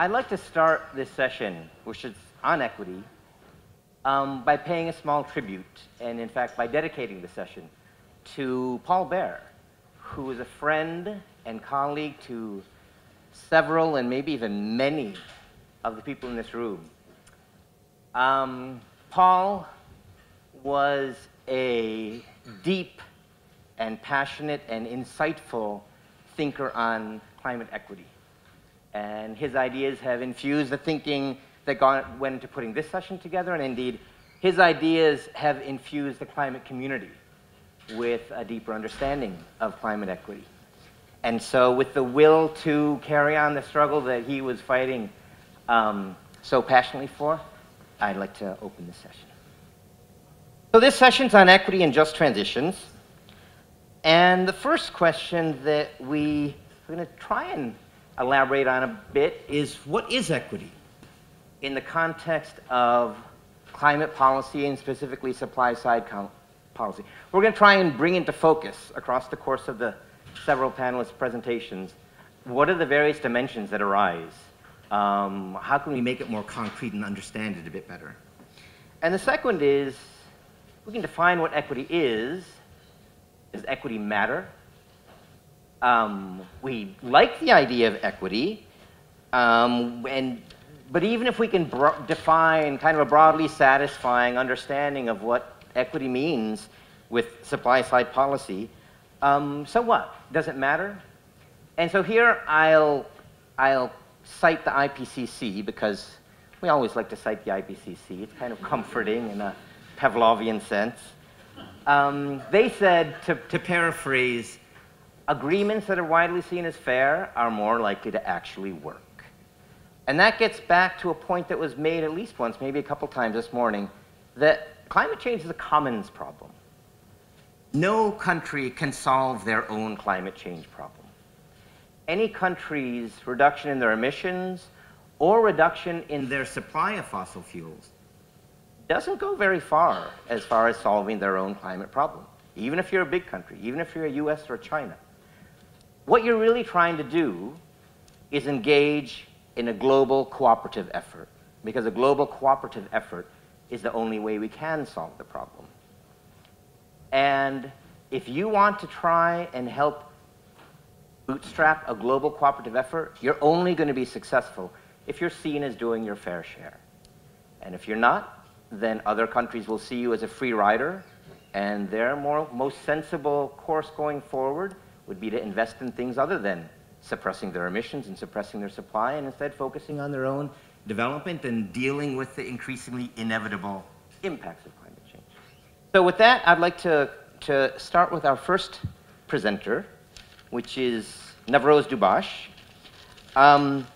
I'd like to start this session, which is on equity, um, by paying a small tribute, and in fact, by dedicating the session to Paul Baer, who is a friend and colleague to several and maybe even many of the people in this room. Um, Paul was a deep and passionate and insightful thinker on climate equity. And his ideas have infused the thinking that got, went into putting this session together, and indeed, his ideas have infused the climate community with a deeper understanding of climate equity. And so, with the will to carry on the struggle that he was fighting um, so passionately for, I'd like to open this session. So, this session's on equity and just transitions. And the first question that we are going to try and elaborate on a bit is what is equity in the context of climate policy and specifically supply side policy? We're going to try and bring into focus across the course of the several panelists' presentations what are the various dimensions that arise? Um, how can we make it more concrete and understand it a bit better? And the second is we can define what equity is. Does equity matter? Um, we like the idea of equity, um, and, but even if we can define kind of a broadly satisfying understanding of what equity means with supply side policy, um, so what? Does it matter? And so here I'll, I'll cite the IPCC because we always like to cite the IPCC. It's kind of comforting in a Pavlovian sense. Um, they said, to, to paraphrase, agreements that are widely seen as fair are more likely to actually work. And that gets back to a point that was made at least once, maybe a couple times this morning, that climate change is a commons problem. No country can solve their own climate change problem. Any country's reduction in their emissions or reduction in their supply of fossil fuels doesn't go very far as far as solving their own climate problem, even if you're a big country, even if you're a US or China. What you're really trying to do is engage in a global cooperative effort, because a global cooperative effort is the only way we can solve the problem. And if you want to try and help bootstrap a global cooperative effort, you're only going to be successful if you're seen as doing your fair share. And if you're not, then other countries will see you as a free rider, and their more, most sensible course going forward would be to invest in things other than suppressing their emissions and suppressing their supply, and instead focusing on their own development and dealing with the increasingly inevitable impacts of climate change. So with that, I'd like to, to start with our first presenter, which is Navroz Dubash. Um,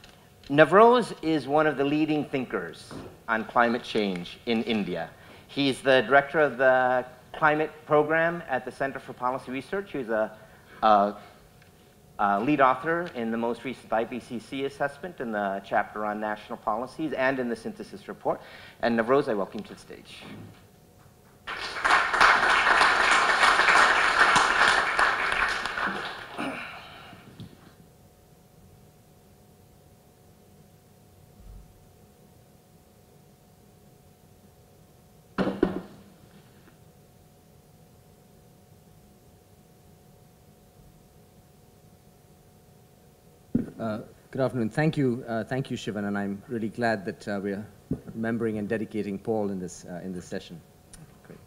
Navroz is one of the leading thinkers on climate change in India. He's the director of the climate program at the Center for Policy Research. He's a, a, a, lead author in the most recent IPCC assessment in the chapter on national policies and in the synthesis report. And Navroz, I welcome to the stage. Good afternoon. Thank you, uh, thank you, Shivan, and I'm really glad that uh, we're remembering and dedicating Paul in this uh, in this session. Great.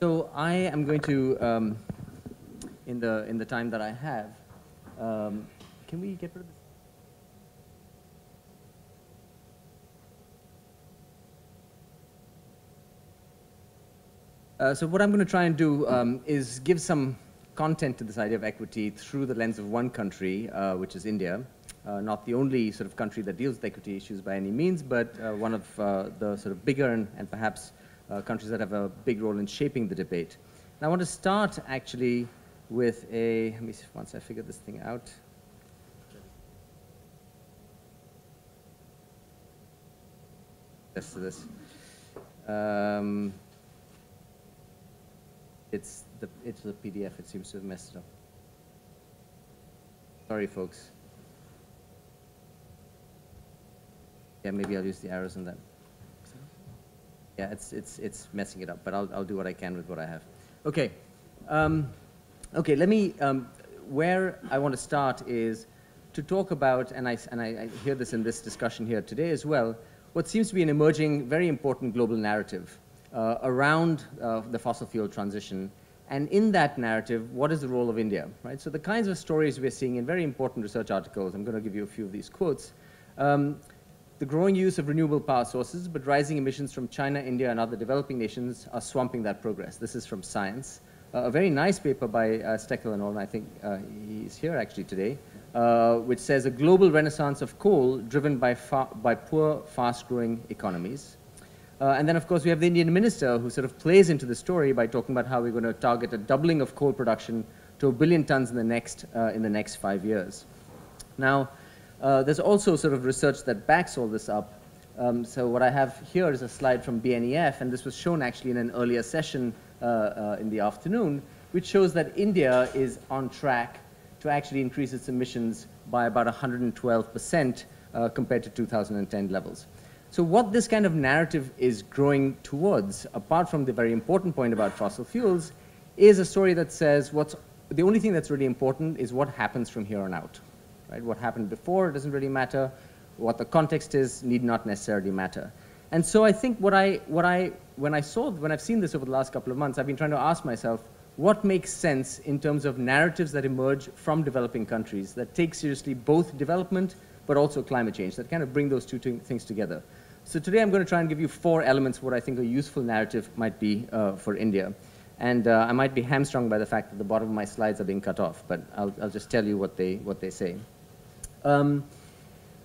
So I am going to, um, in the in the time that I have, um, can we get rid of this? Uh, so what I'm going to try and do um, is give some content to this idea of equity through the lens of one country, uh, which is India. Uh, not the only sort of country that deals with equity issues by any means, but uh, one of uh, the sort of bigger and, and perhaps uh, countries that have a big role in shaping the debate. And I want to start actually with a, let me see, once I figure this thing out. Yes, this. Um, it's the, it's the PDF. It seems to have messed it up. Sorry, folks. Yeah, maybe I'll use the arrows on that. Yeah, it's, it's, it's messing it up, but I'll, I'll do what I can with what I have. Okay. Um, okay, let me, um, where I want to start is to talk about, and, I, and I, I hear this in this discussion here today as well, what seems to be an emerging, very important global narrative uh, around uh, the fossil fuel transition. And in that narrative, what is the role of India, right? So the kinds of stories we're seeing in very important research articles, I'm going to give you a few of these quotes, um, the growing use of renewable power sources, but rising emissions from China, India, and other developing nations are swamping that progress. This is from Science. Uh, a very nice paper by uh, Steckel and all, and I think uh, he's here actually today, uh, which says a global renaissance of coal driven by, by poor, fast-growing economies. Uh, and then, of course, we have the Indian minister who sort of plays into the story by talking about how we're going to target a doubling of coal production to a billion tons in the next, uh, in the next five years. Now, uh, there's also sort of research that backs all this up. Um, so what I have here is a slide from BNEF, and this was shown actually in an earlier session uh, uh, in the afternoon, which shows that India is on track to actually increase its emissions by about 112% uh, compared to 2010 levels. So what this kind of narrative is growing towards, apart from the very important point about fossil fuels, is a story that says what's the only thing that's really important is what happens from here on out. Right? What happened before doesn't really matter. What the context is need not necessarily matter. And so I think what I, what I, when I saw, when I've seen this over the last couple of months, I've been trying to ask myself, what makes sense in terms of narratives that emerge from developing countries that take seriously both development but also climate change, that kind of bring those two things together. So today I'm going to try and give you four elements what I think a useful narrative might be uh, for India. And uh, I might be hamstrung by the fact that the bottom of my slides are being cut off, but I'll, I'll just tell you what they, what they say. Um,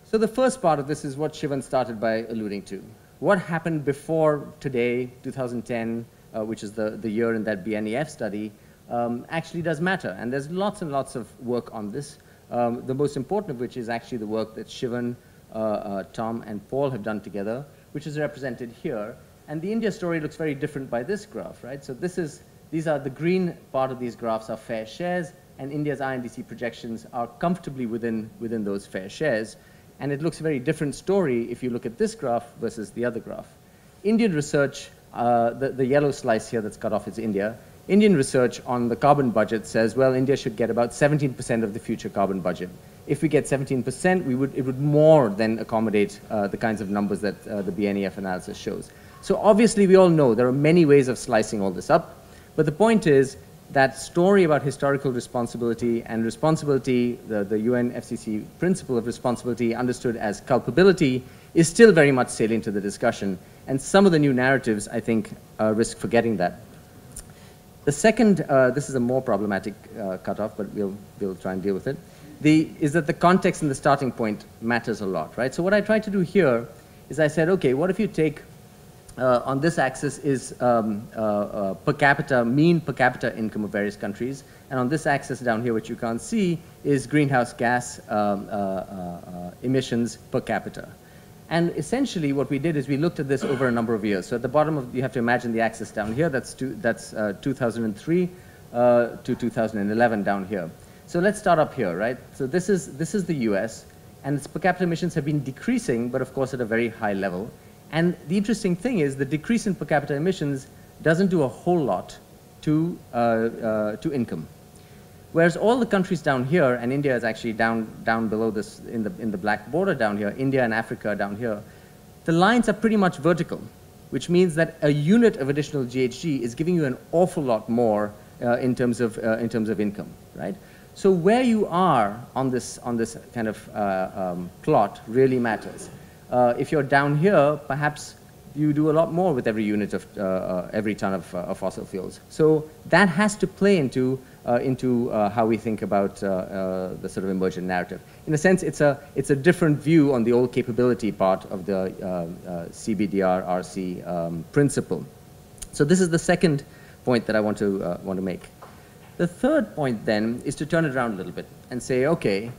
so the first part of this is what Shivan started by alluding to. What happened before today, 2010, uh, which is the, the year in that BNEF study, um, actually does matter. And there's lots and lots of work on this. Um, the most important of which is actually the work that Shivan, Tom, and Paul have done together, which is represented here. And the India story looks very different by this graph, right? So this is, these are the green part of these graphs are fair shares, and India's INDC projections are comfortably within, within those fair shares. And it looks a very different story if you look at this graph versus the other graph. Indian research, uh, the, the yellow slice here that's cut off is India. Indian research on the carbon budget says, well, India should get about 17% of the future carbon budget. If we get 17%, we would, it would more than accommodate uh, the kinds of numbers that uh, the BNEF analysis shows. So obviously, we all know there are many ways of slicing all this up. But the point is, that story about historical responsibility and responsibility, the, the UNFCCC principle of responsibility understood as culpability, is still very much salient to the discussion. And some of the new narratives, I think, uh, risk forgetting that. The second, uh, this is a more problematic uh, cutoff, but we'll, we'll try and deal with it, the, is that the context and the starting point matters a lot, right? So what I tried to do here is I said, okay, what if you take uh, on this axis is um, uh, uh, per capita, mean per capita income of various countries. And on this axis down here, which you can't see, is greenhouse gas um, uh, uh, emissions per capita. And essentially what we did is we looked at this over a number of years. So at the bottom of, you have to imagine the axis down here, that's, two, that's 2003 to 2011 down here. So let's start up here, right? So this is, this is the US, and its per capita emissions have been decreasing, but of course at a very high level. And the interesting thing is the decrease in per capita emissions doesn't do a whole lot to, uh, uh, to income. Whereas all the countries down here, and India is actually down, down below this in the, in the black border down here, India and Africa down here, the lines are pretty much vertical, which means that a unit of additional GHG is giving you an awful lot more uh, in, terms of, uh, in terms of income, right? So where you are on this, on this kind of uh, um, plot really matters. Uh, if you're down here, perhaps you do a lot more with every unit of uh, uh, every ton of, uh, of, fossil fuels. So that has to play into uh, into how we think about the sort of emergent narrative. In a sense, it's a it's a different view on the old capability part of the CBDR RC um, principle. So this is the second point that I want to want to make. The third point then is to turn it around a little bit and say, okay,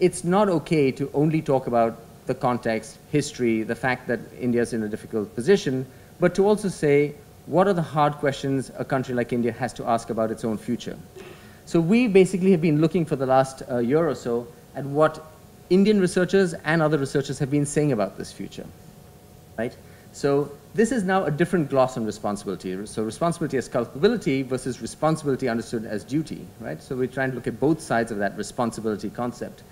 it's not okay to only talk about the context, history, the fact that India is in a difficult position, but to also say, what are the hard questions a country like India has to ask about its own future? So we basically have been looking for the last uh, year or so at what Indian researchers and other researchers have been saying about this future, right? So this is now a different gloss on responsibility. So responsibility as culpability versus responsibility understood as duty, right? So we're trying to look at both sides of that responsibility concept.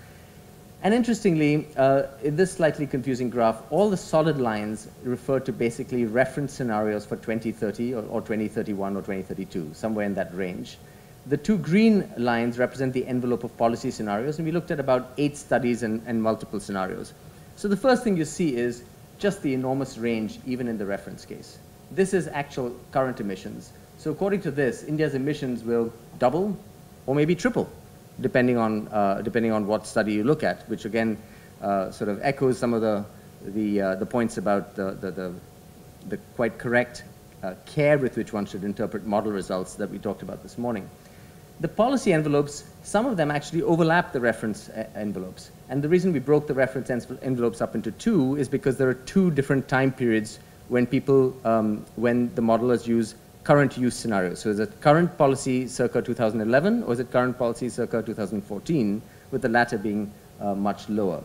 And interestingly, uh, in this slightly confusing graph, all the solid lines refer to basically reference scenarios for 2030 or, or 2031 or 2032, somewhere in that range. The two green lines represent the envelope of policy scenarios, and we looked at about eight studies and, and multiple scenarios. So the first thing you see is just the enormous range, even in the reference case. This is actual current emissions. So according to this, India's emissions will double or maybe triple depending on, uh, depending on what study you look at, which again uh, sort of echoes some of the, the, uh, the points about the, the, the, the quite correct uh, care with which one should interpret model results that we talked about this morning. The policy envelopes, some of them actually overlap the reference uh, envelopes. And the reason we broke the reference envelopes up into two is because there are two different time periods when people, um, when the modelers use current use scenarios. So is it current policy circa 2011 or is it current policy circa 2014 with the latter being uh, much lower?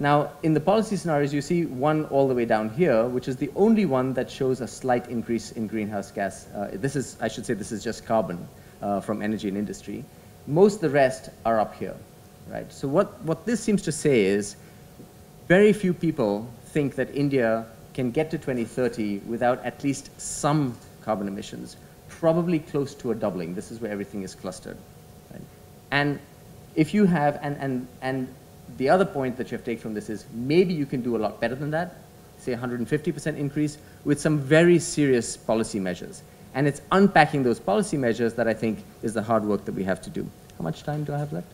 Now, in the policy scenarios, you see one all the way down here, which is the only one that shows a slight increase in greenhouse gas. Uh, this is, I should say, this is just carbon uh, from energy and industry. Most of the rest are up here, right? So what, what this seems to say is very few people think that India can get to 2030 without at least some carbon emissions, probably close to a doubling. This is where everything is clustered. Right? And if you have, and, and, and the other point that you have to take from this is maybe you can do a lot better than that, say 150% increase, with some very serious policy measures. And it's unpacking those policy measures that I think is the hard work that we have to do. How much time do I have left?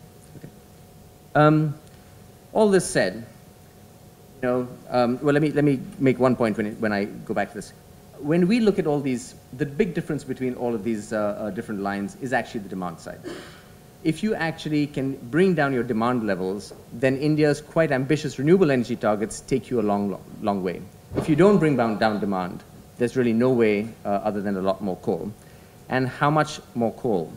Um, all this said, you know, um, well, let me, let me make one point when, it, when I go back to this when we look at all these, the big difference between all of these uh, uh, different lines is actually the demand side. If you actually can bring down your demand levels, then India's quite ambitious renewable energy targets take you a long, long, long way. If you don't bring down, down demand, there's really no way uh, other than a lot more coal. And how much more coal?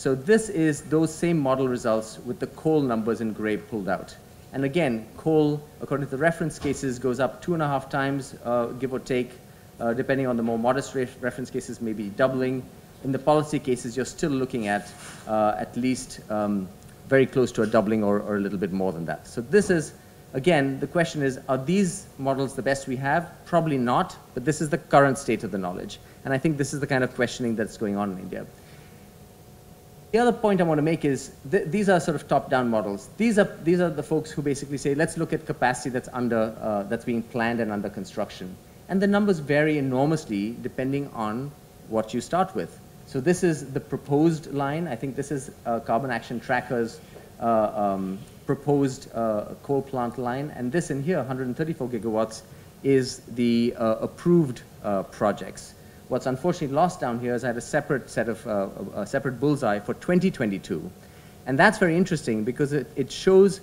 So this is those same model results with the coal numbers in gray pulled out. And again, coal, according to the reference cases, goes up two and a half times, uh, give or take, uh, depending on the more modest reference cases, maybe doubling. In the policy cases, you're still looking at uh, at least um, very close to a doubling or, or, a little bit more than that. So this is, again, the question is, are these models the best we have? Probably not, but this is the current state of the knowledge. And I think this is the kind of questioning that's going on in India. The other point I want to make is th these are sort of top-down models. These are, these are the folks who basically say, let's look at capacity that's, under, uh, that's being planned and under construction and the numbers vary enormously depending on what you start with. So this is the proposed line. I think this is uh, Carbon Action Tracker's uh, um, proposed uh, coal plant line, and this in here, 134 gigawatts, is the uh, approved uh, projects. What's unfortunately lost down here is I had a separate set of, uh, a separate bullseye for 2022. And that's very interesting because it, it shows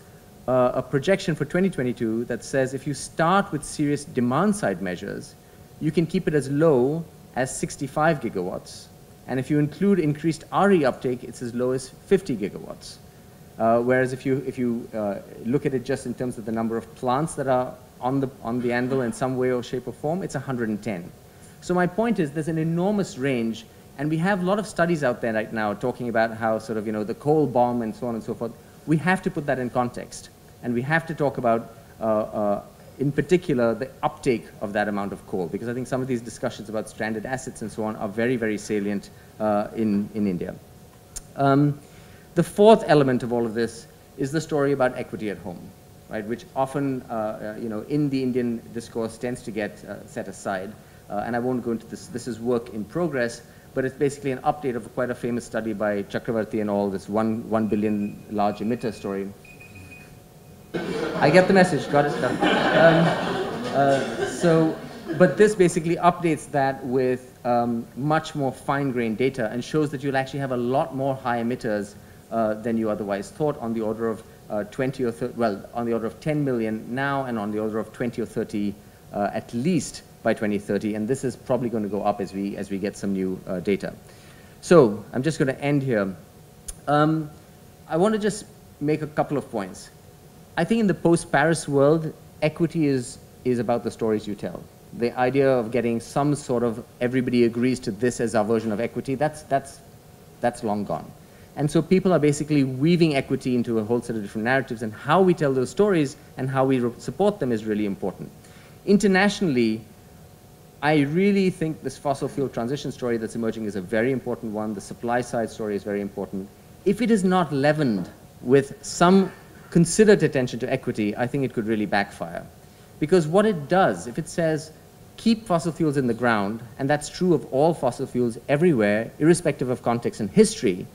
uh, a projection for 2022 that says if you start with serious demand side measures, you can keep it as low as 65 gigawatts. And if you include increased RE uptake, it's as low as 50 gigawatts. Uh, whereas if you, if you uh, look at it just in terms of the number of plants that are on the, on the anvil in some way or shape or form, it's 110. So my point is there's an enormous range, and we have a lot of studies out there right now talking about how sort of, you know, the coal bomb and so on and so forth. We have to put that in context. And we have to talk about, uh, uh, in particular, the uptake of that amount of coal, because I think some of these discussions about stranded assets and so on are very, very salient uh, in, in India. Um, the fourth element of all of this is the story about equity at home, right, which often, uh, uh, you know, in the Indian discourse tends to get uh, set aside. And I won't go into this. This is work in progress, but it's basically an update of quite a famous study by Chakravarty and all, this one, one billion large emitter story. I get the message, got it done. Um, uh, so, but this basically updates that with um, much more fine-grained data and shows that you'll actually have a lot more high emitters uh, than you otherwise thought on the order of uh, 20 or 30, well, on the order of 10 million now and on the order of 20 or 30 uh, at least by 2030. And this is probably going to go up as we, as we get some new uh, data. So I'm just going to end here. Um, I want to just make a couple of points I think in the post-Paris world, equity is, is about the stories you tell. The idea of getting some sort of everybody agrees to this as our version of equity, that's, that's, that's long gone. And so people are basically weaving equity into a whole set of different narratives, and how we tell those stories and how we support them is really important. Internationally, I really think this fossil fuel transition story that's emerging is a very important one. The supply side story is very important. If it is not leavened with some considered attention to equity, I think it could really backfire. Because what it does, if it says, keep fossil fuels in the ground, and that's true of all fossil fuels everywhere, irrespective of context and history,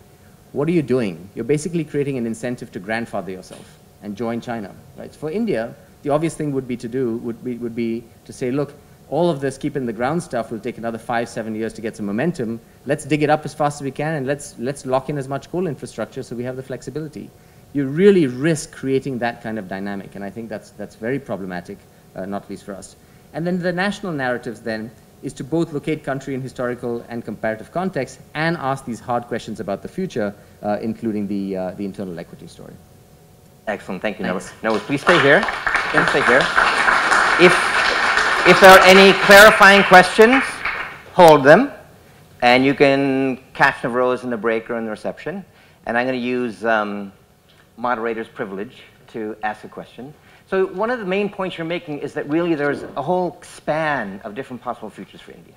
what are you doing? You're basically creating an incentive to grandfather yourself and join China. Right? For India, the obvious thing would be to do would be, would be to say, look, all of this keep in the ground stuff will take another five, seven years to get some momentum. Let's dig it up as fast as we can and let's, let's lock in as much coal infrastructure so we have the flexibility you really risk creating that kind of dynamic. And I think that's, that's very problematic, uh, not least for us. And then the national narratives then is to both locate country in historical and comparative context and ask these hard questions about the future, uh, including the, uh, the internal equity story. Excellent, thank you, Noah. Noah, please stay here. Please stay here. If, if there are any clarifying questions, hold them, and you can catch Navroz in the break or in the reception. And I'm going to use um, moderator's privilege to ask a question. So one of the main points you're making is that really there's a whole span of different possible futures for India.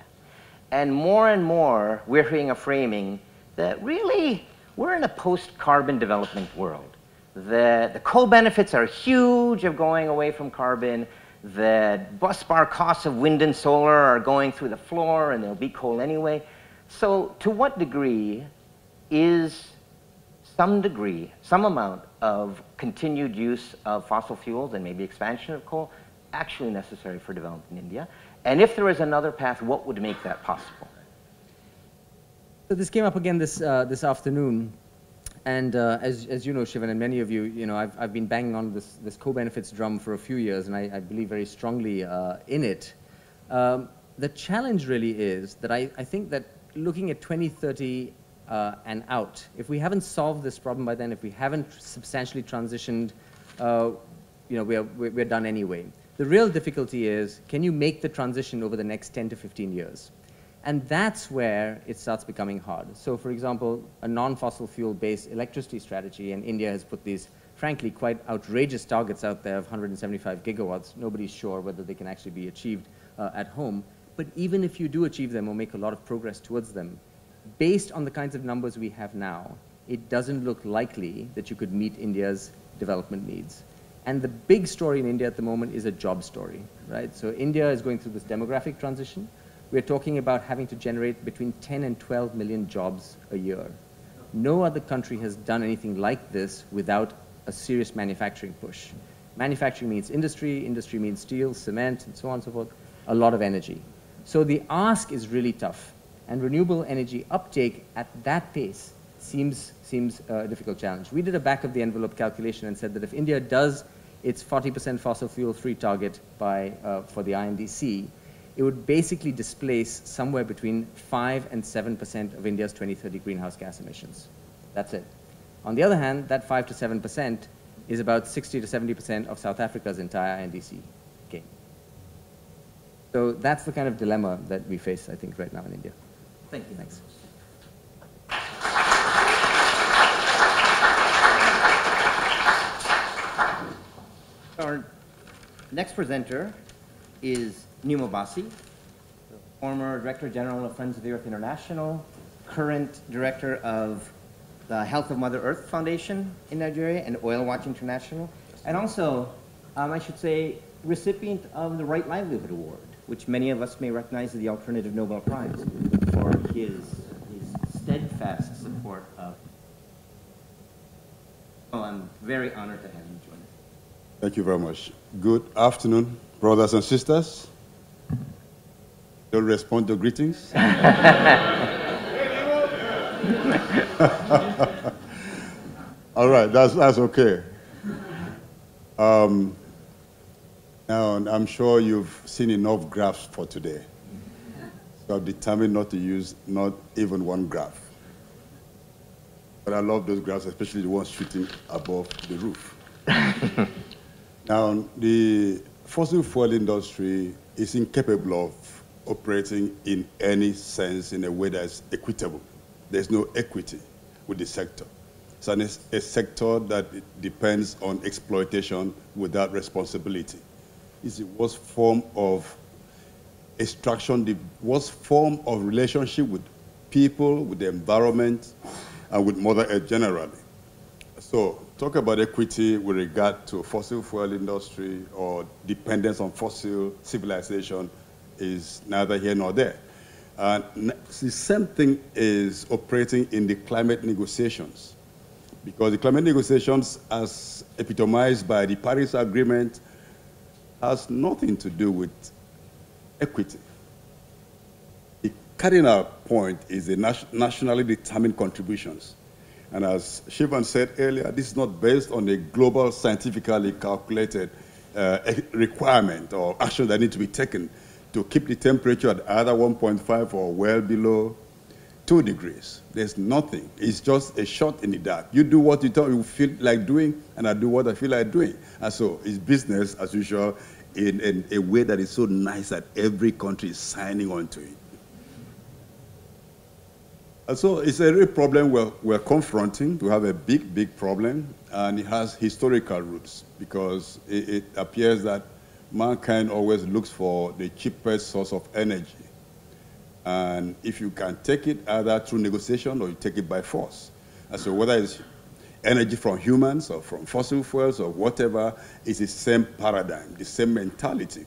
And more and more, we're hearing a framing that really we're in a post-carbon development world. The, the co-benefits are huge of going away from carbon. The bus bar costs of wind and solar are going through the floor, and there'll be coal anyway. So to what degree is some degree, some amount of continued use of fossil fuels and maybe expansion of coal actually necessary for development in India? And if there is another path, what would make that possible? So this came up again this, uh, this afternoon. And uh, as, as you know, Shivan, and many of you, you know, I've, I've been banging on this, this co-benefits drum for a few years, and I, I believe very strongly uh, in it. Um, the challenge really is that I, I think that looking at 2030 uh, and out. If we haven't solved this problem by then, if we haven't substantially transitioned, uh, you know, we're, we're done anyway. The real difficulty is, can you make the transition over the next 10 to 15 years? And that's where it starts becoming hard. So for example, a non-fossil fuel-based electricity strategy, and India has put these, frankly, quite outrageous targets out there of 175 gigawatts. Nobody's sure whether they can actually be achieved uh, at home. But even if you do achieve them or make a lot of progress towards them, based on the kinds of numbers we have now, it doesn't look likely that you could meet India's development needs. And the big story in India at the moment is a job story, right? So India is going through this demographic transition. We're talking about having to generate between 10 and 12 million jobs a year. No other country has done anything like this without a serious manufacturing push. Manufacturing means industry, industry means steel, cement, and so on and so forth, a lot of energy. So the ask is really tough and renewable energy uptake at that pace seems, seems a difficult challenge. We did a back of the envelope calculation and said that if India does its 40% fossil fuel free target by, uh, for the INDC, it would basically displace somewhere between 5 and 7% of India's 2030 greenhouse gas emissions. That's it. On the other hand, that 5 to 7% is about 60 to 70% of South Africa's entire NDC gain. So that's the kind of dilemma that we face, I think, right now in India. Thank you. Thanks. Our next presenter is Nnimmo Bassey, former Director General of Friends of the Earth International, current Director of the Health of Mother Earth Foundation in Nigeria and Oil Watch International, and also, um, I should say, recipient of the Right Livelihood Award, which many of us may recognize as the Alternative Nobel Prize for his, his steadfast support of. Oh, I'm very honored to have you join us. Thank you very much. Good afternoon, brothers and sisters. Don't respond to greetings. All right, that's, that's okay. Um, now, I'm sure you've seen enough graphs for today. So I've determined not to use not even one graph. But I love those graphs, especially the ones shooting above the roof. Now, the fossil fuel industry is incapable of operating in any sense in a way that's equitable. There's no equity with the sector. It's a sector that depends on exploitation without responsibility. It's the worst form of extraction, the worst form of relationship with people, with the environment, and with Mother Earth generally. So talk about equity with regard to fossil fuel industry or dependence on fossil civilization is neither here nor there. And the same thing is operating in the climate negotiations. Because the climate negotiations, as epitomized by the Paris Agreement, has nothing to do with equity. The cardinal point is the nationally determined contributions. And as Shivan said earlier, this is not based on a global scientifically calculated uh, requirement or action that need to be taken to keep the temperature at either 1.5 or well below 2 degrees. There's nothing. It's just a shot in the dark. You do what you, tell, you feel like doing, and I do what I feel like doing. And so it's business as usual in, in a way that is so nice that every country is signing on to it. And so it's a real problem we're, we're confronting. We have a big, big problem, and it has historical roots because it, it appears that mankind always looks for the cheapest source of energy. And if you can take it either through negotiation or you take it by force. And so whether it's energy from humans or from fossil fuels or whatever, it's the same paradigm, the same mentality.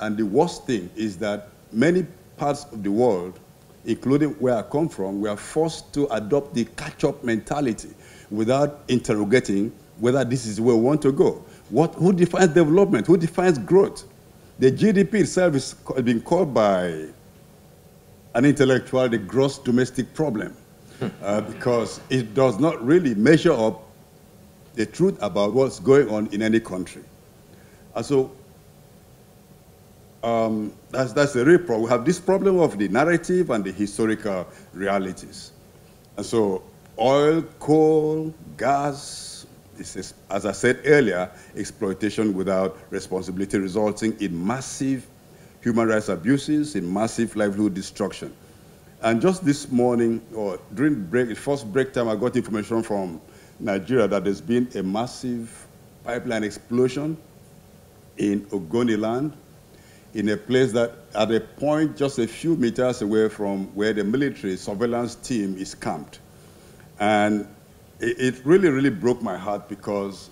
And the worst thing is that many parts of the world, including where I come from, we are forced to adopt the catch-up mentality without interrogating whether this is where we want to go. What, who defines development? Who defines growth? The GDP itself is being called by an intellectual the gross domestic problem uh, because it does not really measure up the truth about what's going on in any country. And so um, that's, that's the real problem. We have this problem of the narrative and the historical realities. And so oil, coal, gas, this is, as I said earlier, exploitation without responsibility resulting in massive human rights abuses, in massive livelihood destruction. And just this morning, or during break, first break time, I got information from Nigeria that there's been a massive pipeline explosion in Ogoniland, in a place that, at a point just a few meters away from where the military surveillance team is camped. And it, really, really broke my heart because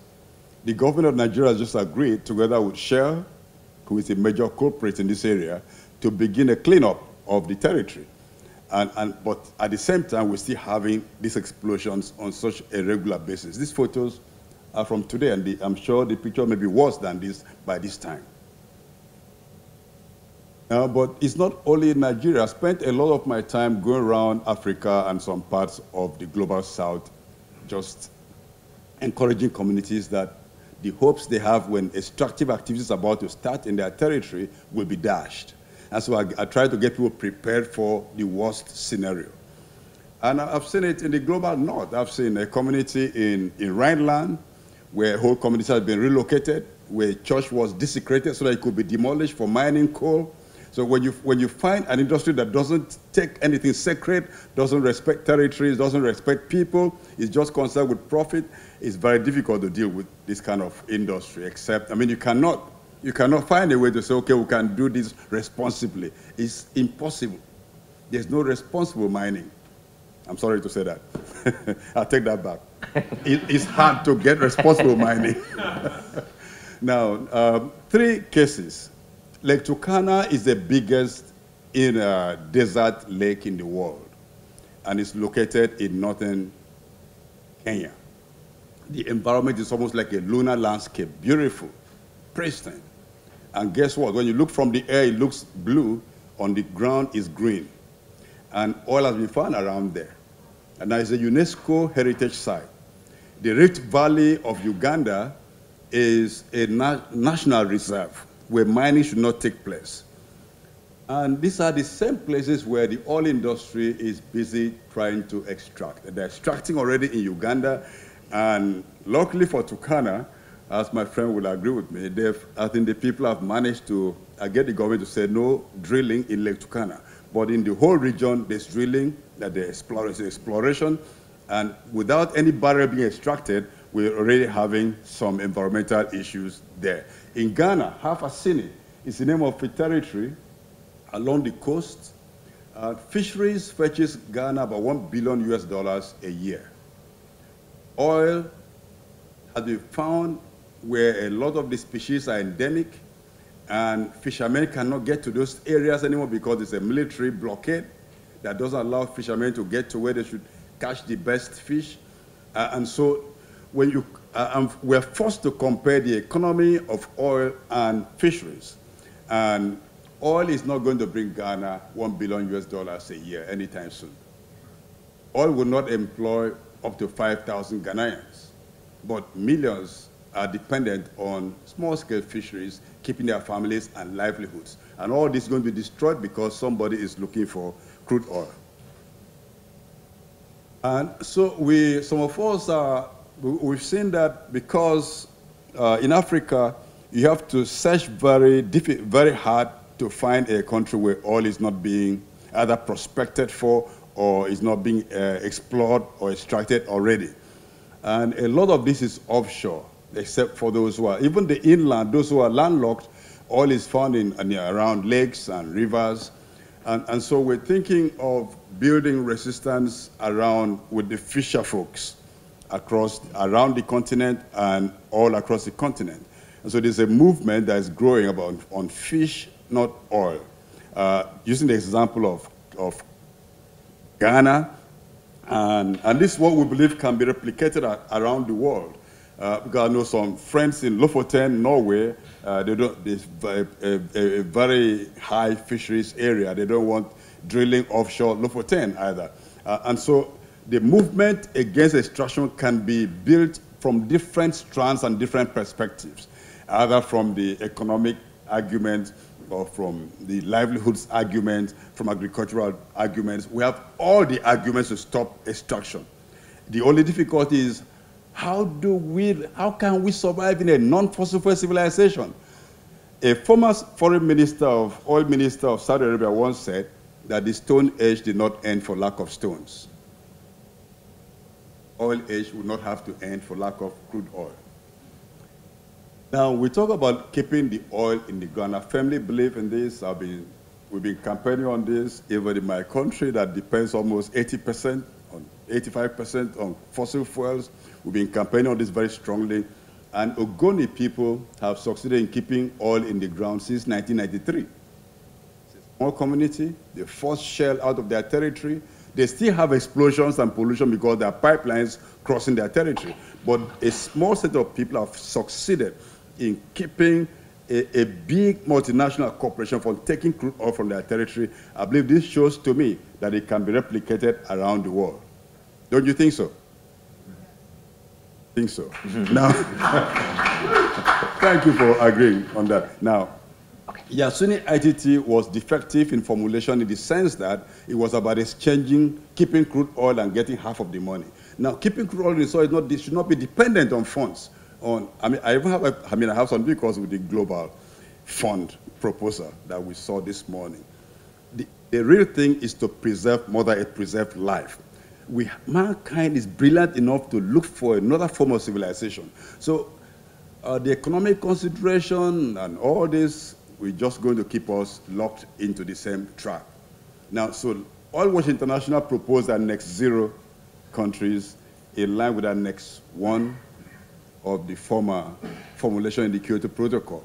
the government of Nigeria has just agreed, together with Shell, who is a major corporate in this area, to begin a cleanup of the territory. And, and, but at the same time, we're still having these explosions on such a regular basis. These photos are from today, and the, I'm sure the picture may be worse than this by this time. Uh, but it's not only Nigeria. I spent a lot of my time going around Africa and some parts of the global south just encouraging communities that the hopes they have when extractive activities are about to start in their territory will be dashed. And so I, I try to get people prepared for the worst scenario. And I've seen it in the global north. I've seen a community in, in Rhineland where whole communities have been relocated, where church was desecrated so that it could be demolished for mining coal. So when you, when you find an industry that doesn't take anything sacred, doesn't respect territories, doesn't respect people, is just concerned with profit, it's very difficult to deal with this kind of industry, except, I mean, you cannot, you cannot find a way to say, okay, we can do this responsibly. It's impossible. There's no responsible mining. I'm sorry to say that. I'll take that back. it, it's hard to get responsible mining. now, um, three cases Lake Turkana is the biggest in a desert lake in the world, and it's located in northern Kenya. The environment is almost like a lunar landscape, beautiful, pristine. And guess what? When you look from the air, it looks blue. On the ground is green. And oil has been found around there. And that is a UNESCO heritage site. The Rift Valley of Uganda is a na national reserve where mining should not take place. And these are the same places where the oil industry is busy trying to extract. They're extracting already in Uganda, and luckily for Turkana, as my friend will agree with me, I think the people have managed to uh, get the government to say no drilling in Lake Turkana. But in the whole region, there's drilling, that there's exploration, and without any barrel being extracted, we're already having some environmental issues there. In Ghana, Half Assini is the name of a territory along the coast. Uh, fisheries fetches Ghana about 1 billion US dollars a year. Oil has been found where a lot of the species are endemic and fishermen cannot get to those areas anymore because it's a military blockade that doesn't allow fishermen to get to where they should catch the best fish. Uh, and so when you, uh, we're forced to compare the economy of oil and fisheries. And oil is not going to bring Ghana 1 billion US dollars a year anytime soon. Oil will not employ up to 5,000 Ghanaians, but millions are dependent on small-scale fisheries, keeping their families and livelihoods. And all this is going to be destroyed because somebody is looking for crude oil. And so we, some of us are, we've seen that because uh, in Africa, you have to search very, very hard to find a country where oil is not being either prospected for or is not being uh, explored or extracted already. And a lot of this is offshore, except for those who are, even the inland, those who are landlocked, oil is found in, in around lakes and rivers. And, and so we're thinking of building resistance around with the fisher folks across, around the continent and all across the continent. And so there's a movement that is growing about on fish, not oil. Uh, using the example of, of Ghana, and, and this is what we believe can be replicated around the world. Uh, because I know some friends in Lofoten, Norway, uh, they don't, there's a, a, a, very high fisheries area. They don't want drilling offshore Lofoten either. Uh, and so the movement against extraction can be built from different strands and different perspectives, either from the economic argument or from the livelihoods argument, from agricultural arguments. We have all the arguments to stop extraction. The only difficulty is how do we, how can we survive in a non-fossil fuel civilization? A former foreign minister of, oil minister of Saudi Arabia once said that the stone age did not end for lack of stones. Oil age would not have to end for lack of crude oil. Now, we talk about keeping the oil in the ground. I firmly believe in this. I've been, we've been campaigning on this, even in my country that depends almost 80% on 85% on fossil fuels. We've been campaigning on this very strongly. And Ogoni people have succeeded in keeping oil in the ground since 1993. It's a small community. They forced Shell out of their territory. They still have explosions and pollution because there are pipelines crossing their territory. But a small set of people have succeeded in keeping a, a, big multinational corporation from taking crude oil from their territory, I believe this shows to me that it can be replicated around the world. Don't you think so? think so. Mm-hmm. now, thank you for agreeing on that. Now, Yasuni ITT was defective in formulation in the sense that it was about exchanging, keeping crude oil and getting half of the money. Now, keeping crude oil in soil not, this should not be dependent on funds on, I mean, I even have, a, I mean, I have some because with the global fund proposal that we saw this morning. The, the real thing is to preserve Mother Earth, preserve life. We, mankind is brilliant enough to look for another form of civilization. So uh, the economic consideration and all this, we're just going to keep us locked into the same trap. Now, so Oil Watch International proposed that Annex Zero countries in line with our next one of the former formulation in the Kyoto Protocol.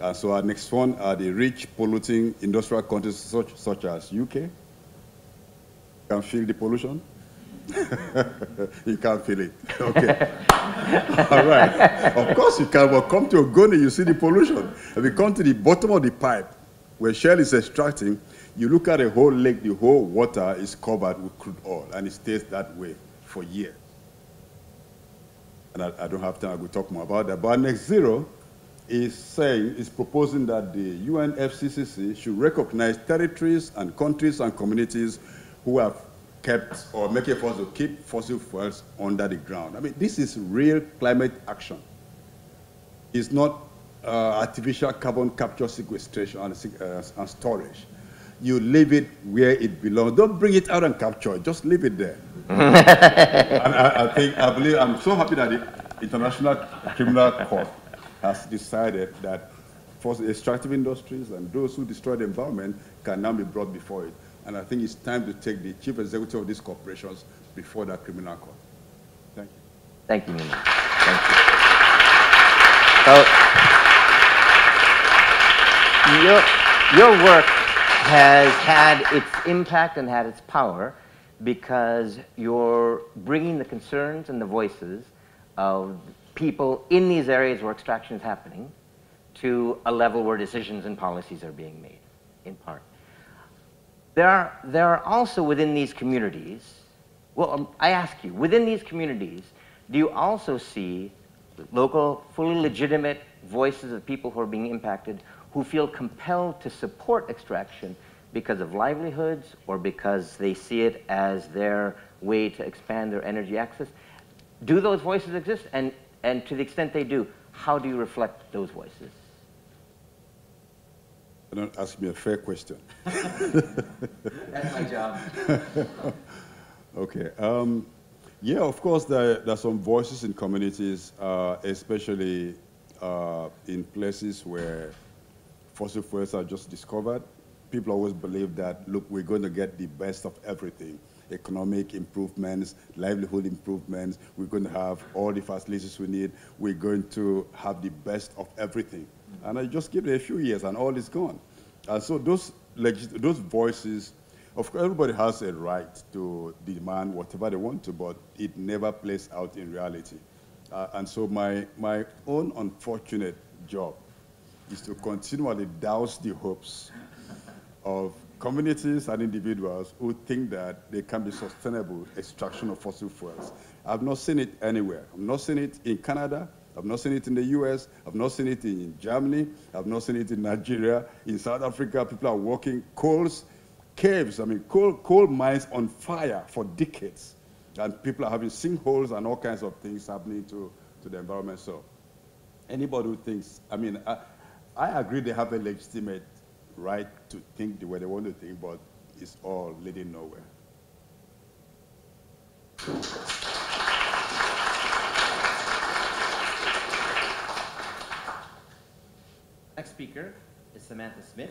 Uh, so Annex One are the rich polluting industrial countries such, such as UK. Can feel the pollution? you can't feel it. Okay. All right. Of course you can, but come to Ogoni, you see the pollution. If you come to the bottom of the pipe, where Shell is extracting, you look at the whole lake, the whole water is covered with crude oil, and it stays that way for years and I, I, don't have time, I will talk more about that. But Annex Zero is saying, is proposing that the UNFCCC should recognize territories and countries and communities who have kept or make efforts to keep fossil fuels under the ground. I mean, this is real climate action. It's not uh, artificial carbon capture sequestration and, uh, and storage. You leave it where it belongs. Don't bring it out and capture it. Just leave it there. and I, I, think, I believe, I'm so happy that the International Criminal Court has decided that for extractive industries and those who destroy the environment can now be brought before it. And I think it's time to take the chief executive of these corporations before that criminal court. Thank you. Thank you, Nnimmo. Thank you. So, your, your work has had its impact and had its power because you're bringing the concerns and the voices of people in these areas where extraction is happening to a level where decisions and policies are being made, in part. There are, there are also within these communities, well, um, I ask you, within these communities, do you also see local, fully legitimate voices of people who are being impacted who feel compelled to support extraction because of livelihoods or because they see it as their way to expand their energy access. Do those voices exist? And, and to the extent they do, how do you reflect those voices? Don't ask me a fair question. That's my job. okay. Um, yeah, of course, there, there, are some voices in communities, uh, especially uh, in places where fossil fuels are just discovered. People always believe that, look, we're going to get the best of everything economic improvements, livelihood improvements. We're going to have all the facilities we need. We're going to have the best of everything. And I just give it a few years and all is gone. And so those, those voices, of course, everybody has a right to demand whatever they want to, but it never plays out in reality. Uh, and so my, my own unfortunate job is to continually douse the hopes of communities and individuals who think that there can be sustainable extraction of fossil fuels. I've not seen it anywhere. I've not seen it in Canada. I've not seen it in the US. I've not seen it in Germany. I've not seen it in Nigeria. In South Africa, people are working coals, caves, I mean, coal, coal mines on fire for decades. And people are having sinkholes and all kinds of things happening to, to the environment. So anybody who thinks, I mean, I, I agree they have a legitimate right to think the way they want to think, but it's all leading nowhere. Next speaker is Samantha Smith.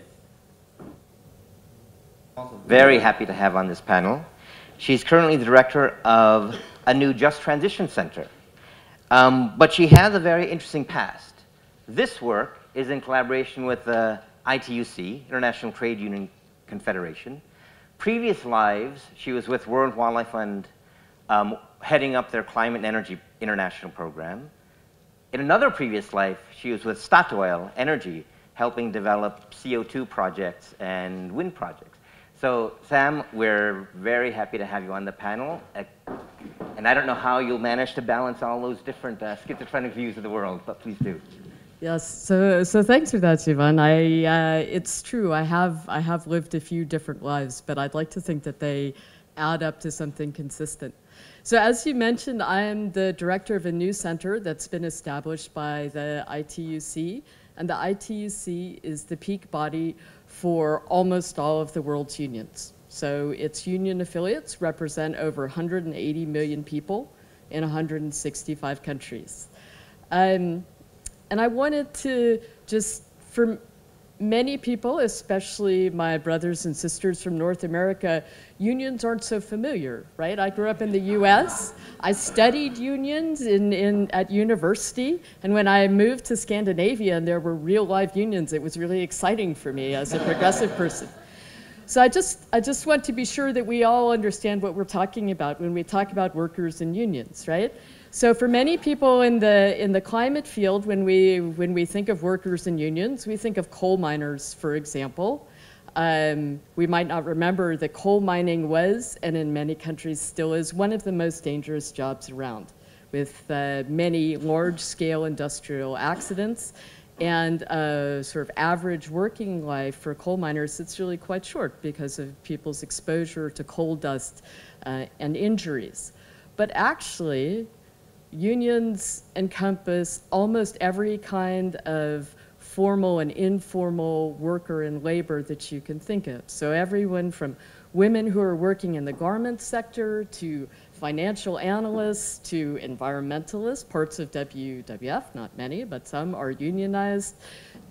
Also very happy to have on this panel. She's currently the director of a new Just Transition Center. Um, but she has a very interesting past. This work is in collaboration with the ITUC, International Trade Union Confederation. Previous lives, she was with World Wildlife Fund, um, heading up their Climate and Energy International Program. In another previous life, she was with Statoil Energy, helping develop CO2 projects and wind projects. So, Sam, we're very happy to have you on the panel. And I don't know how you'll manage to balance all those different uh, schizophrenic views of the world, but please do. Yes, so so thanks for that, Sivan. I uh, it's true. I have I have lived a few different lives, but I'd like to think that they add up to something consistent. So as you mentioned, I am the director of a new center that's been established by the ITUC, and the ITUC is the peak body for almost all of the world's unions. So its union affiliates represent over 180 million people in 165 countries. Um, and I wanted to just, for many people, especially my brothers and sisters from North America, unions aren't so familiar, right? I grew up in the US. I studied unions in, in, at university. And when I moved to Scandinavia and there were real live unions, it was really exciting for me as a progressive person. So I just, I just want to be sure that we all understand what we're talking about when we talk about workers and unions, right? So for many people in the, in the climate field, when we, when we think of workers and unions, we think of coal miners, for example. Um, we might not remember that coal mining was, and in many countries still is, one of the most dangerous jobs around, with uh, many large-scale industrial accidents and a sort of average working life for coal miners, it's really quite short because of people's exposure to coal dust uh, and injuries. But actually, unions encompass almost every kind of formal and informal worker and labor that you can think of. So everyone from women who are working in the garment sector to financial analysts to environmentalists, parts of WWF, not many, but some are unionized,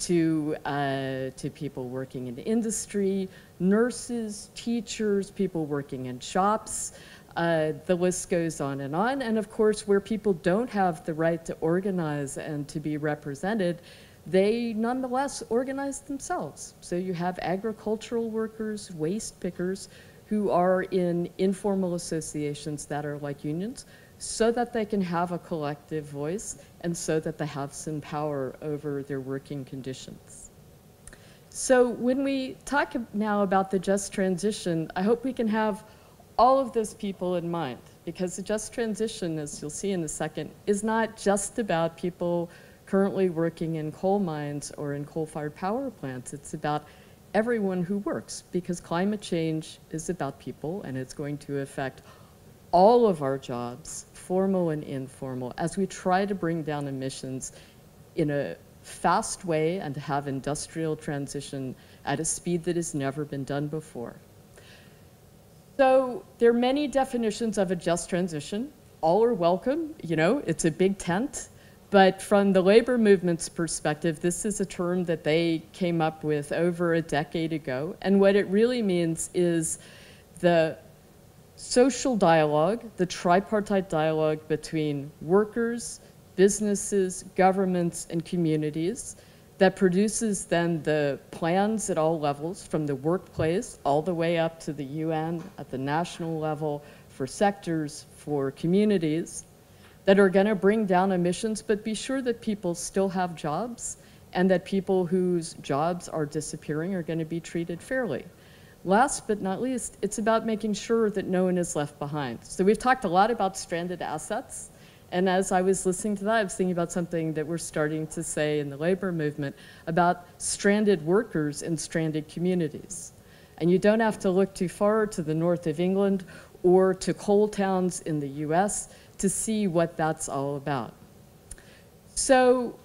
to, uh, to people working in the industry, nurses, teachers, people working in shops, uh, the list goes on and on. And of course, where people don't have the right to organize and to be represented, they nonetheless organize themselves. So you have agricultural workers, waste pickers, who are in informal associations that are like unions, so that they can have a collective voice and so that they have some power over their working conditions. So when we talk now about the just transition, I hope we can have all of those people in mind because the just transition, as you'll see in a second, is not just about people currently working in coal mines or in coal-fired power plants. It's about everyone who works because climate change is about people and it's going to affect all of our jobs, formal and informal, as we try to bring down emissions in a fast way and to have industrial transition at a speed that has never been done before. So there are many definitions of a just transition. All are welcome, you know, it's a big tent. But from the labor movement's perspective, this is a term that they came up with over a decade ago. And what it really means is the social dialogue, the tripartite dialogue between workers, businesses, governments, and communities that produces then the plans at all levels, from the workplace all the way up to the UN at the national level, for sectors, for communities, that are going to bring down emissions, but be sure that people still have jobs and that people whose jobs are disappearing are going to be treated fairly. Last but not least, it's about making sure that no one is left behind. So we've talked a lot about stranded assets. And as I was listening to that, I was thinking about something that we're starting to say in the labor movement about stranded workers in stranded communities. And you don't have to look too far to the north of England or to coal towns in the US to see what that's all about. So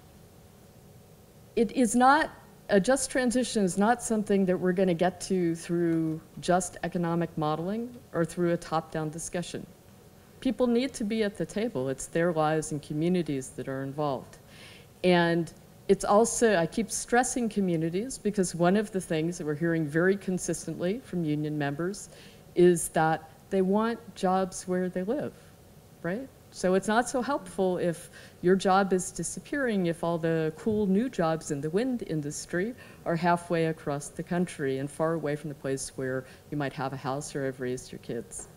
it is not, a just transition is not something that we're going to get to through just economic modeling or through a top-down discussion people need to be at the table. It's their lives and communities that are involved. And it's also, I keep stressing communities because one of the things that we're hearing very consistently from union members is that they want jobs where they live, right? So it's not so helpful if your job is disappearing if all the cool new jobs in the wind industry are halfway across the country and far away from the place where you might have a house or have raised your kids.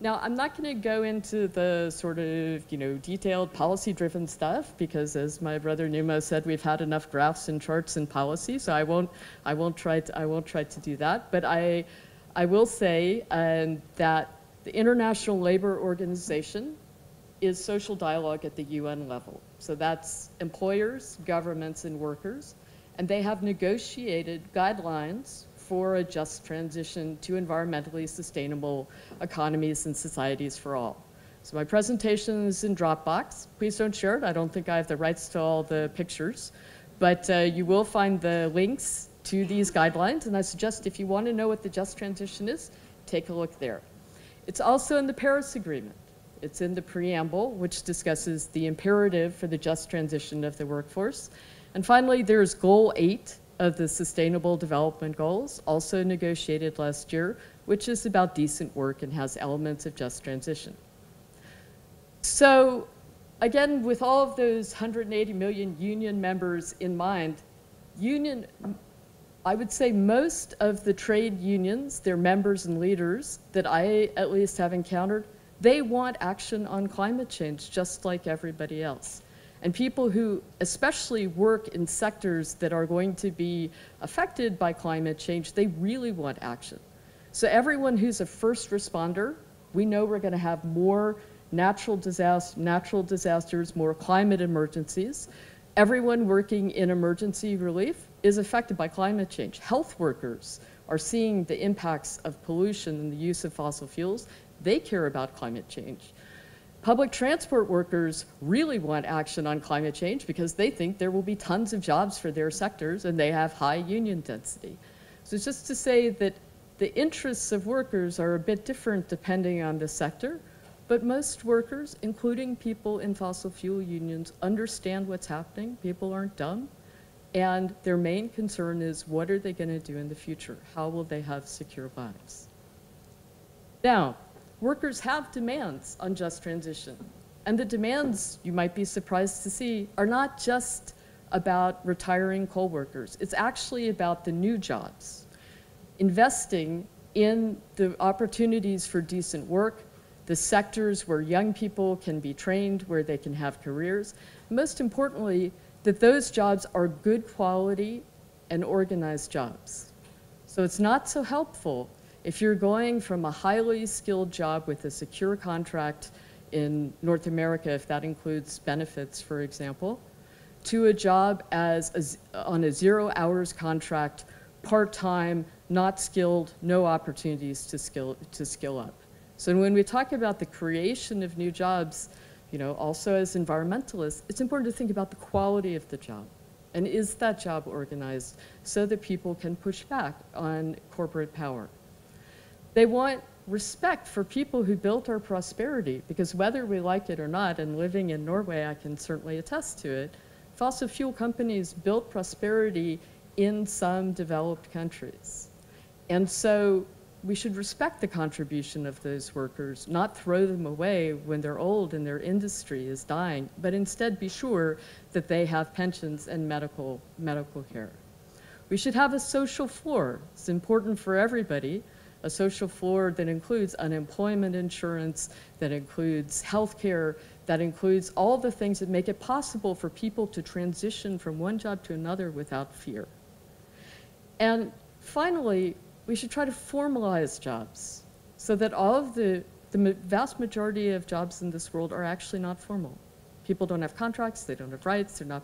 Now, I'm not going to go into the sort of, you know, detailed policy-driven stuff because, as my brother Nnimmo said, we've had enough graphs and charts and policy, so I won't, I won't try to, I won't try to do that. But I, I will say um, that the International Labor Organization is social dialogue at the UN level. So that's employers, governments, and workers, and they have negotiated guidelines for a just transition to environmentally sustainable economies and societies for all. So my presentation is in Dropbox. Please don't share it. I don't think I have the rights to all the pictures. But uh, you will find the links to these guidelines, and I suggest if you want to know what the just transition is, take a look there. It's also in the Paris Agreement. It's in the preamble, which discusses the imperative for the just transition of the workforce. And finally, there's Goal 8, of the Sustainable Development Goals, also negotiated last year, which is about decent work and has elements of just transition. So again, with all of those 180 million union members in mind, union, I would say most of the trade unions, their members and leaders that I at least have encountered, they want action on climate change just like everybody else. And people who especially work in sectors that are going to be affected by climate change, they really want action. So everyone who's a first responder, we know we're going to have more natural, disaster, natural disasters, more climate emergencies. Everyone working in emergency relief is affected by climate change. Health workers are seeing the impacts of pollution and the use of fossil fuels. They care about climate change Public transport workers really want action on climate change because they think there will be tons of jobs for their sectors and they have high union density. So it's just to say that the interests of workers are a bit different depending on the sector, but most workers, including people in fossil fuel unions, understand what's happening. People aren't dumb. And their main concern is what are they going to do in the future? How will they have secure lives? Now, workers have demands on just transition. And the demands, you might be surprised to see, are not just about retiring coal workers. It's actually about the new jobs. Investing in the opportunities for decent work, the sectors where young people can be trained, where they can have careers. Most importantly, that those jobs are good quality and organized jobs. So it's not so helpful if you're going from a highly skilled job with a secure contract in North America, if that includes benefits, for example, to a job as a, on a zero hours contract, part-time, not skilled, no opportunities to skill, to skill up. So when we talk about the creation of new jobs, you know, also as environmentalists, it's important to think about the quality of the job. And is that job organized so that people can push back on corporate power? They want respect for people who built our prosperity, because whether we like it or not, and living in Norway, I can certainly attest to it, fossil fuel companies built prosperity in some developed countries. And so we should respect the contribution of those workers, not throw them away when they're old and their industry is dying, but instead be sure that they have pensions and medical, medical care. We should have a social floor. It's important for everybody, a social floor that includes unemployment insurance, that includes health care, that includes all the things that make it possible for people to transition from one job to another without fear. And finally, we should try to formalize jobs so that all of the, the vast majority of jobs in this world are actually not formal. People don't have contracts, they don't have rights, they're not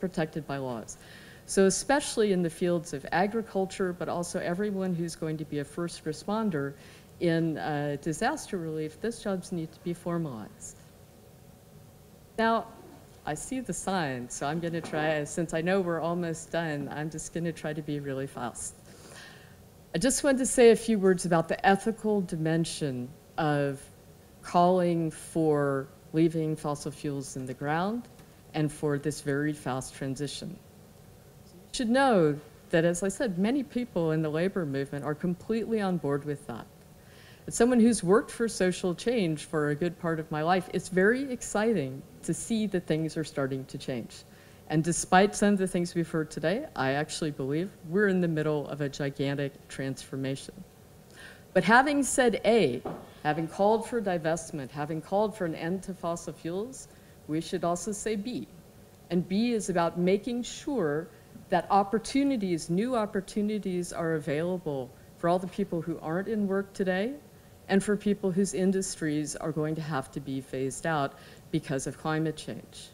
protected by laws. So especially in the fields of agriculture, but also everyone who's going to be a first responder in uh, disaster relief, those jobs need to be formalized. Now, I see the sign, so I'm going to try, since I know we're almost done, I'm just going to try to be really fast. I just wanted to say a few words about the ethical dimension of calling for leaving fossil fuels in the ground and for this very fast transition should know that, as I said, many people in the labor movement are completely on board with that. As someone who's worked for social change for a good part of my life, it's very exciting to see that things are starting to change. And despite some of the things we've heard today, I actually believe we're in the middle of a gigantic transformation. But having said A, having called for divestment, having called for an end to fossil fuels, we should also say B. And B is about making sure that opportunities, new opportunities are available for all the people who aren't in work today and for people whose industries are going to have to be phased out because of climate change.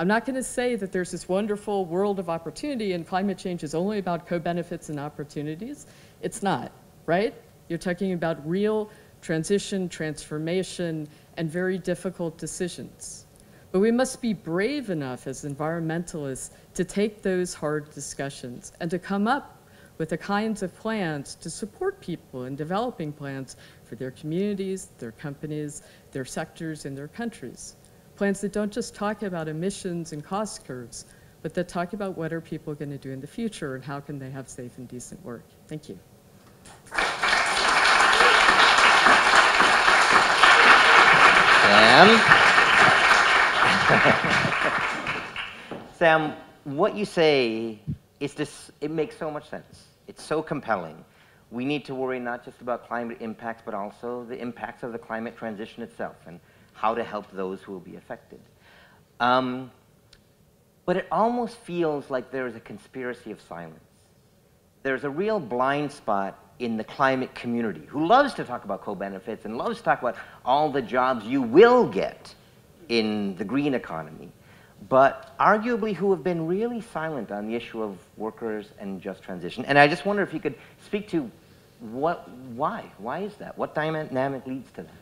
I'm not going to say that there's this wonderful world of opportunity and climate change is only about co-benefits and opportunities. It's not, right? You're talking about real transition, transformation, and very difficult decisions. But we must be brave enough as environmentalists to take those hard discussions and to come up with the kinds of plans to support people in developing plans for their communities, their companies, their sectors, and their countries. Plans that don't just talk about emissions and cost curves, but that talk about what are people going to do in the future and how can they have safe and decent work. Thank you. Sam? Sam, what you say is this, it makes so much sense. It's so compelling. We need to worry not just about climate impacts, but also the impacts of the climate transition itself and how to help those who will be affected. Um, but it almost feels like there is a conspiracy of silence. There's a real blind spot in the climate community who loves to talk about co-benefits and loves to talk about all the jobs you will get in the green economy but arguably who have been really silent on the issue of workers and just transition. And I just wonder if you could speak to what, why? Why is that? What dynamic leads to that?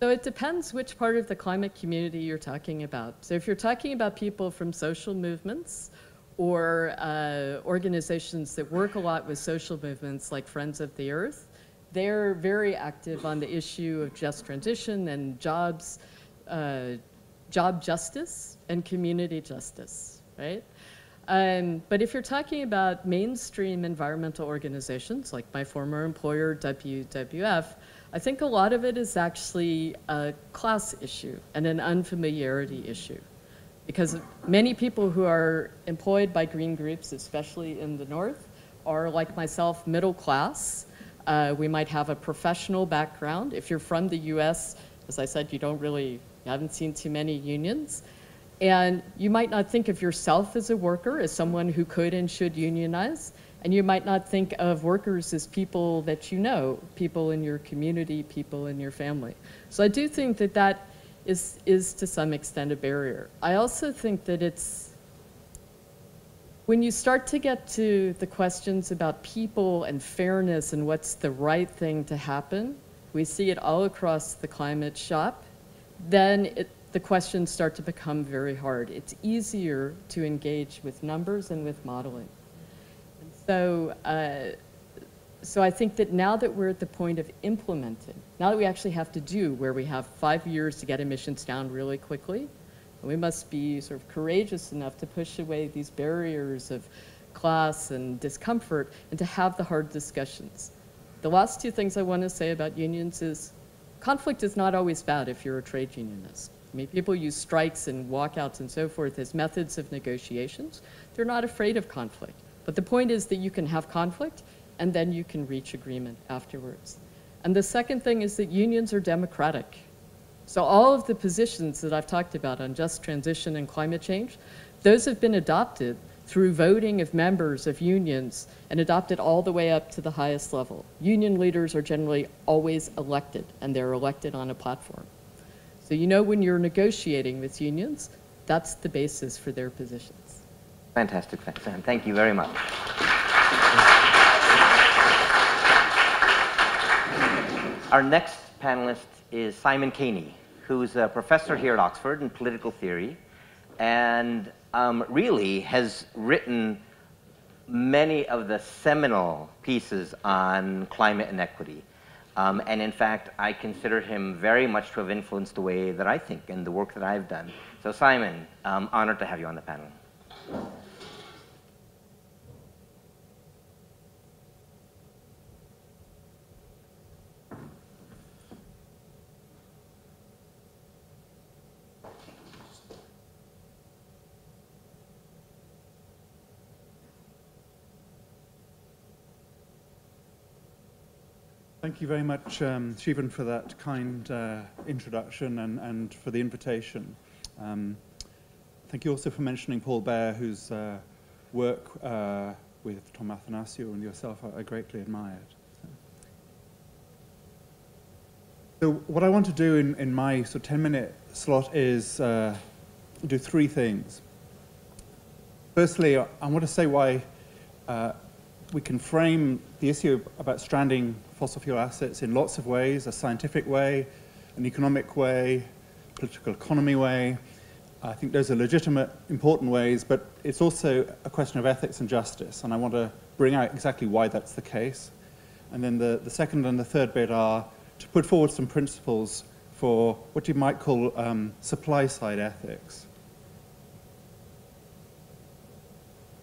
So it depends which part of the climate community you're talking about. So if you're talking about people from social movements or uh, organizations that work a lot with social movements like Friends of the Earth, they're very active on the issue of just transition and jobs, uh, job justice and community justice, right? Um, but if you're talking about mainstream environmental organizations like my former employer, WWF, I think a lot of it is actually a class issue and an unfamiliarity issue. Because many people who are employed by green groups, especially in the North, are like myself, middle class. Uh, we might have a professional background. If you're from the US, as I said, you don't really, you haven't seen too many unions. And you might not think of yourself as a worker, as someone who could and should unionize. And you might not think of workers as people that you know, people in your community, people in your family. So I do think that that is, is to some extent a barrier. I also think that it's, when you start to get to the questions about people and fairness and what's the right thing to happen, we see it all across the climate shop, then it, the questions start to become very hard. It's easier to engage with numbers and with modeling. And so, uh, so I think that now that we're at the point of implementing, now that we actually have to do where we have five years to get emissions down really quickly, we must be sort of courageous enough to push away these barriers of class and discomfort and to have the hard discussions. The last two things I want to say about unions is conflict is not always bad if you're a trade unionist. I mean, people use strikes and walkouts and so forth as methods of negotiations. They're not afraid of conflict. But the point is that you can have conflict and then you can reach agreement afterwards. And the second thing is that unions are democratic. So all of the positions that I've talked about on just transition and climate change, those have been adopted through voting of members of unions and adopted all the way up to the highest level. Union leaders are generally always elected, and they're elected on a platform. So you know when you're negotiating with unions, that's the basis for their positions. Fantastic, Sam. Thank you very much. Our next panelist is Simon Caney, who's a professor here at Oxford in political theory and um, really has written many of the seminal pieces on climate inequity. Um, and in fact, I consider him very much to have influenced the way that I think and the work that I've done. So Simon, um, honored to have you on the panel. Thank you very much, um, for that kind uh, introduction and, and for the invitation. Um, thank you also for mentioning Paul Baer, whose uh, work uh, with Tom Athanasiou and yourself I, greatly admired. So. what I want to do in, in my sort of 10-minute slot is uh, do three things. Firstly, I want to say why uh, we can frame the issue about stranding fossil fuel assets in lots of ways, a scientific way, an economic way, political economy way. I think those are legitimate, important ways, but it's also a question of ethics and justice, and I want to bring out exactly why that's the case. And then the, the second and the third bit are to put forward some principles for what you might call um, supply-side ethics.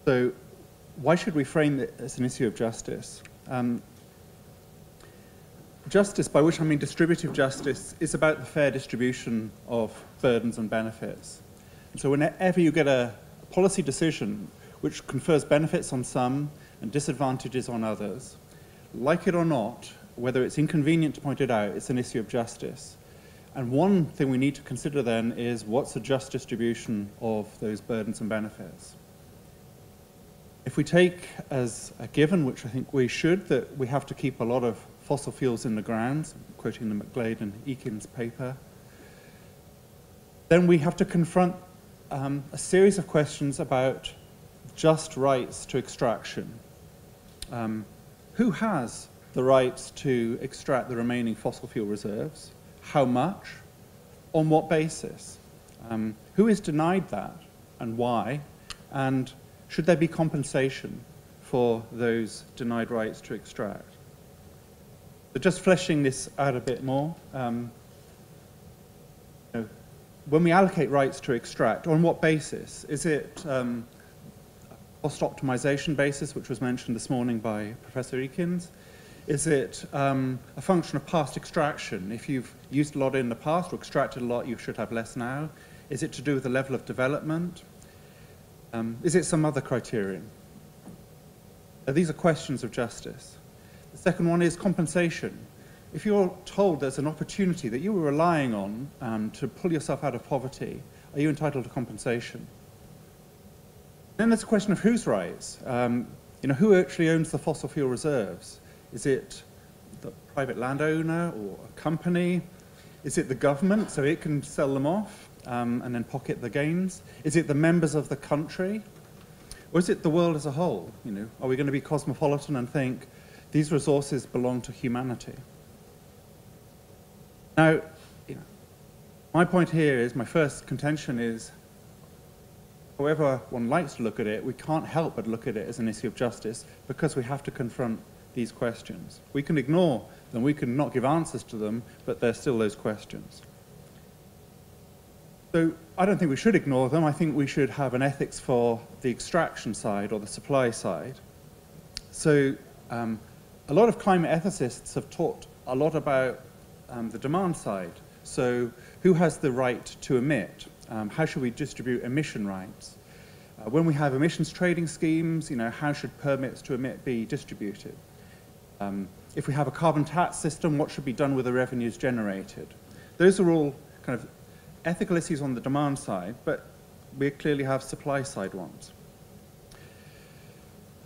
So why should we frame it as an issue of justice? Um, justice, by which I mean distributive justice, is about the fair distribution of burdens and benefits. And so whenever you get a policy decision which confers benefits on some and disadvantages on others, like it or not, whether it's inconvenient to point it out, it's an issue of justice. And one thing we need to consider then is what's a just distribution of those burdens and benefits. If we take as a given, which I think we should, that we have to keep a lot of fossil fuels in the ground, quoting the McGlade and Ekins paper, then we have to confront um, a series of questions about just rights to extraction. Um, who has the rights to extract the remaining fossil fuel reserves? how much, on what basis, um, who is denied that, and why, and should there be compensation for those denied rights to extract? But just fleshing this out a bit more, um, you know, when we allocate rights to extract, on what basis? Is it um, cost optimization basis, which was mentioned this morning by Professor Ekins? Is it um, a function of past extraction? If you've used a lot in the past or extracted a lot, you should have less now. Is it to do with the level of development? Um, is it some other criterion? Uh, these are questions of justice. The second one is compensation. If you're told there's an opportunity that you were relying on um, to pull yourself out of poverty, are you entitled to compensation? Then there's a question of whose rights. Um, you know, who actually owns the fossil fuel reserves? Is it the private landowner or a company? Is it the government so it can sell them off um, and then pocket the gains? Is it the members of the country? Or is it the world as a whole? You know, are we going to be cosmopolitan and think these resources belong to humanity? Now, you know, my point here is, my first contention is, however one likes to look at it, we can't help but look at it as an issue of justice because we have to confront these questions. We can ignore them, we can not give answers to them, but there's still those questions. So I don't think we should ignore them. I think we should have an ethics for the extraction side or the supply side. So um, a lot of climate ethicists have talked a lot about um, the demand side. So who has the right to emit? Um, how should we distribute emission rights? Uh, when we have emissions trading schemes, you know, how should permits to emit be distributed? Um, if we have a carbon tax system, what should be done with the revenues generated? Those are all kind of ethical issues on the demand side, but we clearly have supply side ones.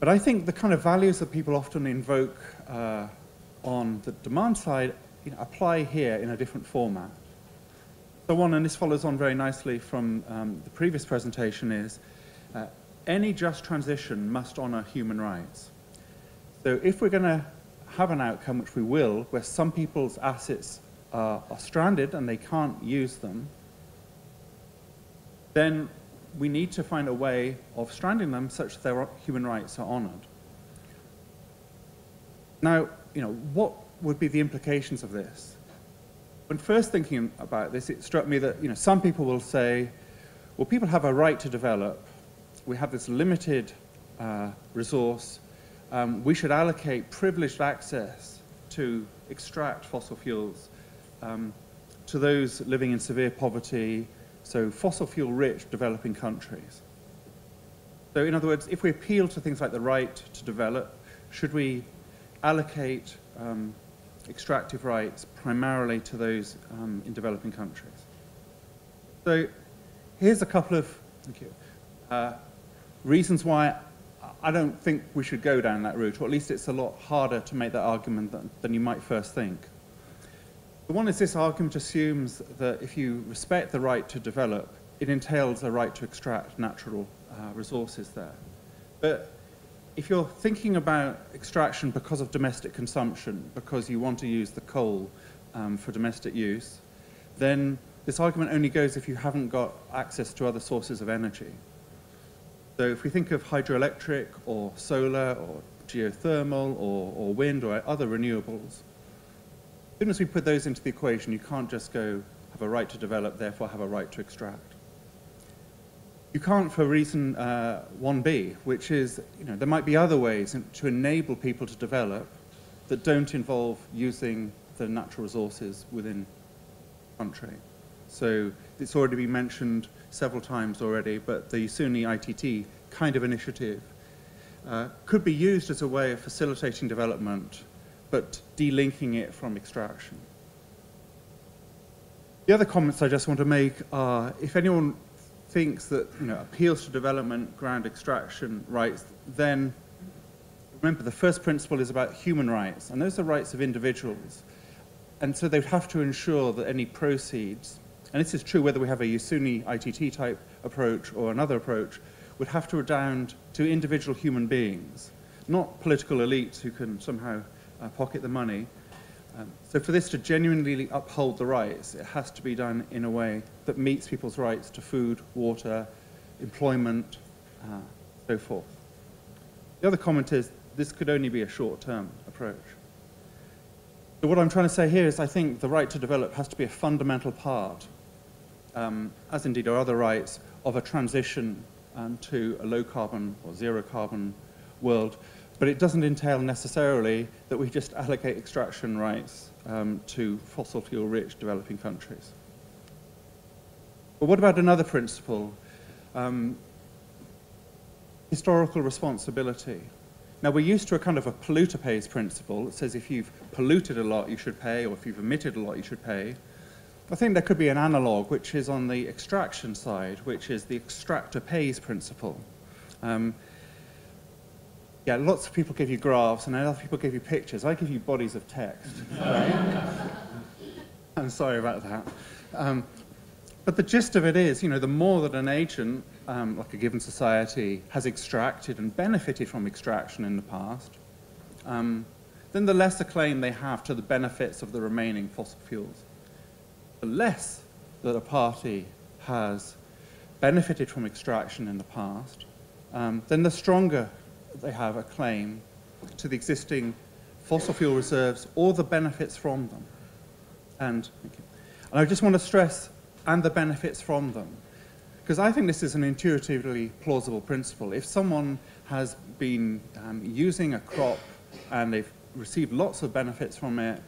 But I think the kind of values that people often invoke uh, on the demand side you know, apply here in a different format. So one, and this follows on very nicely from um, the previous presentation, is uh, any just transition must honor human rights. So if we're going to have an outcome, which we will, where some people's assets are, are stranded and they can't use them, then we need to find a way of stranding them such that their human rights are honored. Now, you know, what would be the implications of this? When first thinking about this, it struck me that, you know, some people will say, well, people have a right to develop. We have this limited uh, resource um, we should allocate privileged access to extract fossil fuels um, to those living in severe poverty, so fossil fuel rich developing countries. So in other words, if we appeal to things like the right to develop, should we allocate um, extractive rights primarily to those um, in developing countries? So here's a couple of uh, reasons why I don't think we should go down that route, or at least it's a lot harder to make that argument than, than you might first think. The one is this argument assumes that if you respect the right to develop, it entails a right to extract natural uh, resources there. But if you're thinking about extraction because of domestic consumption, because you want to use the coal um, for domestic use, then this argument only goes if you haven't got access to other sources of energy. So if we think of hydroelectric or solar or geothermal or, or wind or other renewables, as soon as we put those into the equation, you can't just go have a right to develop, therefore have a right to extract. You can't for reason uh, 1b, which is, you know, there might be other ways to enable people to develop that don't involve using the natural resources within country. So it's already been mentioned several times already, but the Yasuni ITT kind of initiative uh, could be used as a way of facilitating development, but delinking it from extraction. The other comments I just want to make are, if anyone thinks that you know, appeals to development ground extraction rights, then remember the first principle is about human rights, and those are rights of individuals. And so they'd have to ensure that any proceeds and this is true whether we have a Yasuni ITT type approach or another approach, would have to redound to individual human beings, not political elites who can somehow uh, pocket the money. Um, so for this to genuinely uphold the rights, it has to be done in a way that meets people's rights to food, water, employment, uh, so forth. The other comment is this could only be a short-term approach. So what I'm trying to say here is I think the right to develop has to be a fundamental part, um, as indeed are other rights, of a transition um, to a low-carbon or zero-carbon world but it doesn't entail necessarily that we just allocate extraction rights um, to fossil fuel rich developing countries. But what about another principle? Um, historical responsibility. Now, we're used to a kind of a polluter pays principle that says if you've polluted a lot, you should pay, or if you've emitted a lot, you should pay. I think there could be an analog, which is on the extraction side, which is the extractor pays principle. Um, yeah, lots of people give you graphs and other people give you pictures. I give you bodies of text. Right? I'm sorry about that. Um, but the gist of it is, you know, the more that an agent, um, like a given society, has extracted and benefited from extraction in the past, um, then the lesser claim they have to the benefits of the remaining fossil fuels. The less that a party has benefited from extraction in the past, um, then the stronger they have a claim to the existing fossil fuel reserves or the benefits from them. And, and I just want to stress, and the benefits from them. Because I think this is an intuitively plausible principle. If someone has been um, using a crop and they've received lots of benefits from it,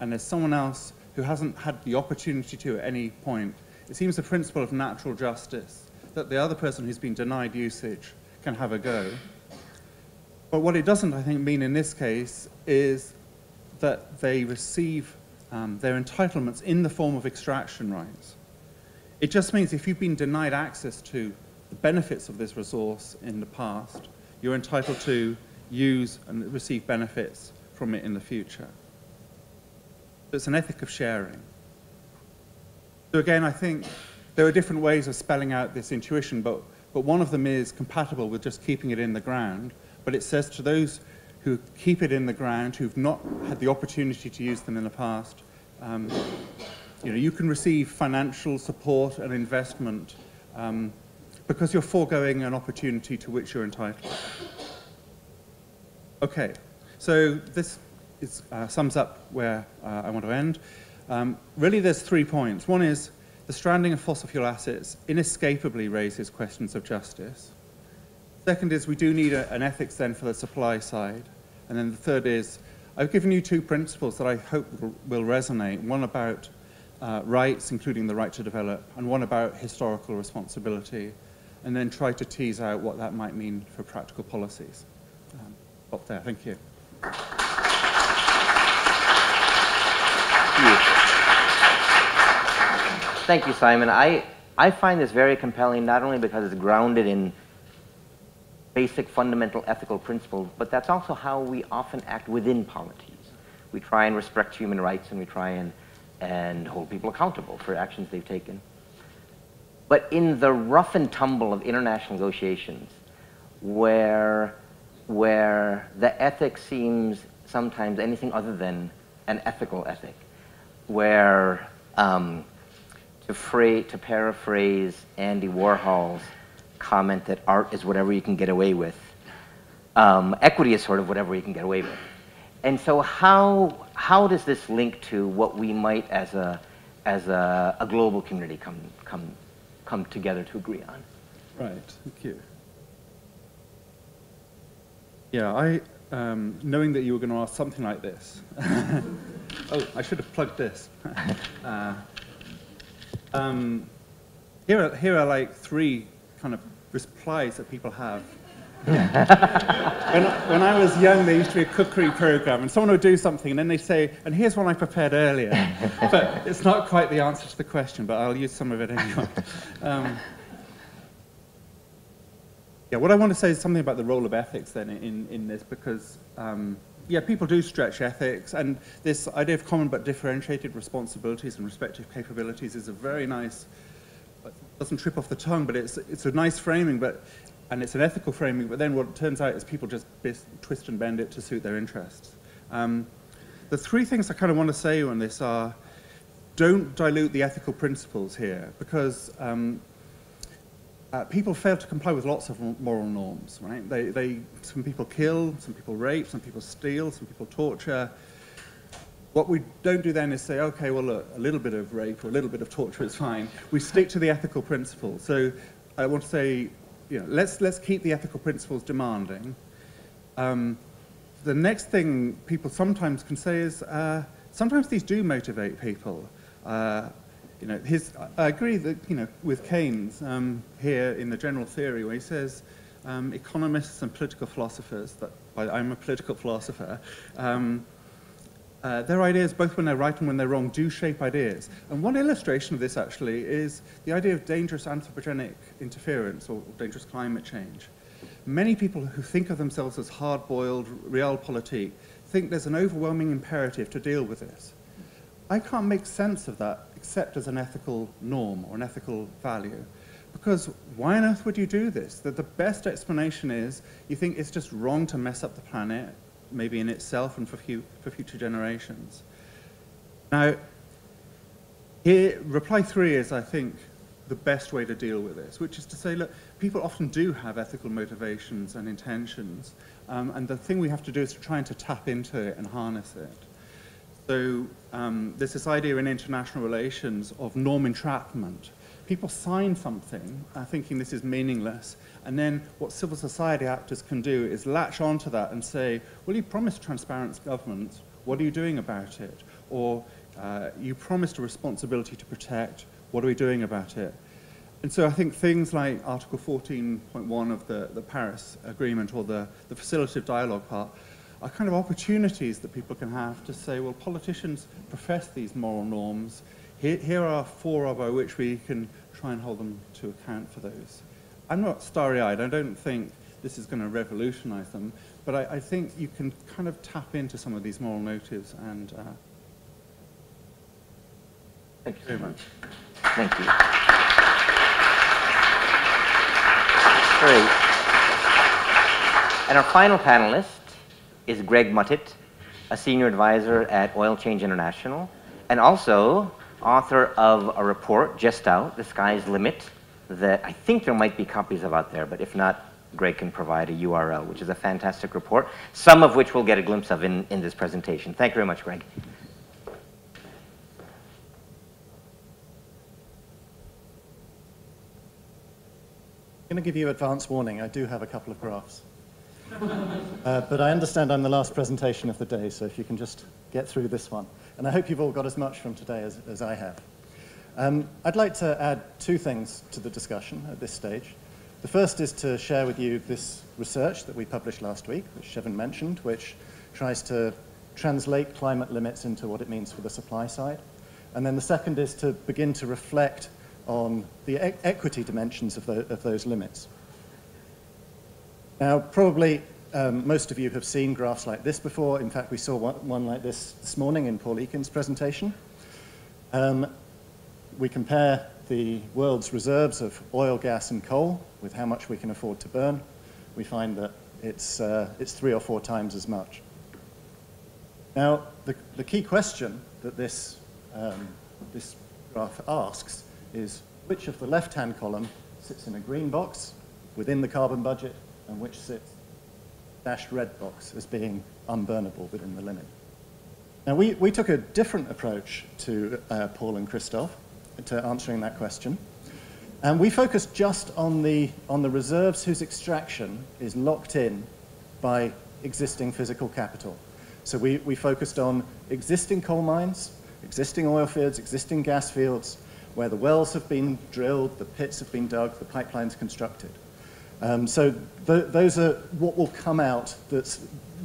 and there's someone else who hasn't had the opportunity to at any point, it seems a principle of natural justice that the other person who's been denied usage can have a go. But what it doesn't, I think, mean in this case is that they receive um, their entitlements in the form of extraction rights. It just means if you've been denied access to the benefits of this resource in the past, you're entitled to use and receive benefits from it in the future. It's an ethic of sharing. So again, I think there are different ways of spelling out this intuition, but, but one of them is compatible with just keeping it in the ground, but it says to those who keep it in the ground, who've not had the opportunity to use them in the past, um, you know, you can receive financial support and investment um, because you're foregoing an opportunity to which you're entitled. Okay, so this is, uh, sums up where uh, I want to end. Um, really, there's three points. One is the stranding of fossil fuel assets inescapably raises questions of justice. Second is we do need a, an ethics then for the supply side. And then the third is I've given you two principles that I hope will, resonate. One about uh, rights, including the right to develop, and one about historical responsibility, and then try to tease out what that might mean for practical policies. Um, stop there. Thank you. Thank you, Simon. I, I find this very compelling, not only because it's grounded in basic fundamental ethical principles, but that's also how we often act within polities. We try and respect human rights and we try and, and hold people accountable for actions they've taken. But in the rough and tumble of international negotiations, where, where the ethic seems sometimes anything other than an ethical ethic, where, um, to, to paraphrase Andy Warhol's comment that art is whatever you can get away with. Um, equity is sort of whatever you can get away with. And so how, how does this link to what we might as a, as a, a global community come, come, come together to agree on? Right, thank you. Yeah, I, um, knowing that you were going to ask something like this. oh, I should have plugged this. uh, um, here, are, here are like three kind of replies that people have. when, when I was young, there used to be a cookery program, and someone would do something, and then they'd say, and here's one I prepared earlier. but it's not quite the answer to the question, but I'll use some of it anyway. Um, yeah, what I want to say is something about the role of ethics then in, in this, because um, yeah, people do stretch ethics, and this idea of common but differentiated responsibilities and respective capabilities is a very nice doesn't trip off the tongue, but it's, it's a nice framing, but, and it's an ethical framing, but then what turns out is people just twist and bend it to suit their interests. Um, the three things I kind of want to say on this are don't dilute the ethical principles here because um, uh, people fail to comply with lots of moral norms, right? They, they, some people kill, some people rape, some people steal, some people torture. What we don't do then is say, okay, well, look, a little bit of rape or a little bit of torture is fine. We stick to the ethical principles. So I want to say, you know, let's, let's keep the ethical principles demanding. Um, the next thing people sometimes can say is, uh, sometimes these do motivate people. Uh, you know, his, I agree that, you know, with Keynes um, here in the general theory where he says um, economists and political philosophers, that I'm a political philosopher, um, uh, their ideas, both when they're right and when they're wrong, do shape ideas. And one illustration of this actually is the idea of dangerous anthropogenic interference or dangerous climate change. Many people who think of themselves as hard-boiled realpolitik think there's an overwhelming imperative to deal with this. I can't make sense of that except as an ethical norm or an ethical value. Because why on earth would you do this? That the best explanation is you think it's just wrong to mess up the planet, maybe in itself and for, fu for future generations. Now, here, reply three is, I think, the best way to deal with this, which is to say, look, people often do have ethical motivations and intentions, um, and the thing we have to do is to try and to tap into it and harness it. So um, there's this idea in international relations of norm entrapment. People sign something uh, thinking this is meaningless, and then what civil society actors can do is latch onto that and say, well, you promised transparent government, what are you doing about it? Or uh, you promised a responsibility to protect, what are we doing about it? And so I think things like Article 14.1 of the, the Paris Agreement or the, the facilitative dialogue part are kind of opportunities that people can have to say, well, politicians profess these moral norms. Here, here are four by which we can try and hold them to account for those. I'm not starry-eyed. I don't think this is going to revolutionize them, but I, I, think you can kind of tap into some of these moral motives and... Uh, Thank you very much. Thank you. Great. And our final panelist is Greg Muttitt, a senior advisor at Oil Change International, and also author of a report just out, The Sky's Limit, that I think there might be copies of out there, but if not, Greg can provide a URL, which is a fantastic report, some of which we'll get a glimpse of in, in this presentation. Thank you very much, Greg. I'm going to give you advance warning. I do have a couple of graphs. uh, but I understand I'm the last presentation of the day, so if you can just get through this one. And I hope you've all got as much from today as, as I have. Um, I'd like to add two things to the discussion at this stage. The first is to share with you this research that we published last week, which Sivan mentioned, which tries to translate climate limits into what it means for the supply side. And then the second is to begin to reflect on the e equity dimensions of, the, of those limits. Now, probably um, most of you have seen graphs like this before. In fact, we saw one, one like this this morning in Paul Ekins' presentation. Um, we compare the world's reserves of oil, gas, and coal with how much we can afford to burn. We find that it's, uh, it's three or four times as much. Now, the, the key question that this, um, this graph asks is which of the left-hand column sits in a green box within the carbon budget and which sits dashed red box as being unburnable within the limit. Now, we, we took a different approach to uh, Paul and Christoph to answering that question. And we focused just on the, on the reserves whose extraction is locked in by existing physical capital. So we, we focused on existing coal mines, existing oil fields, existing gas fields, where the wells have been drilled, the pits have been dug, the pipelines constructed. Um, so th those are what will come out that's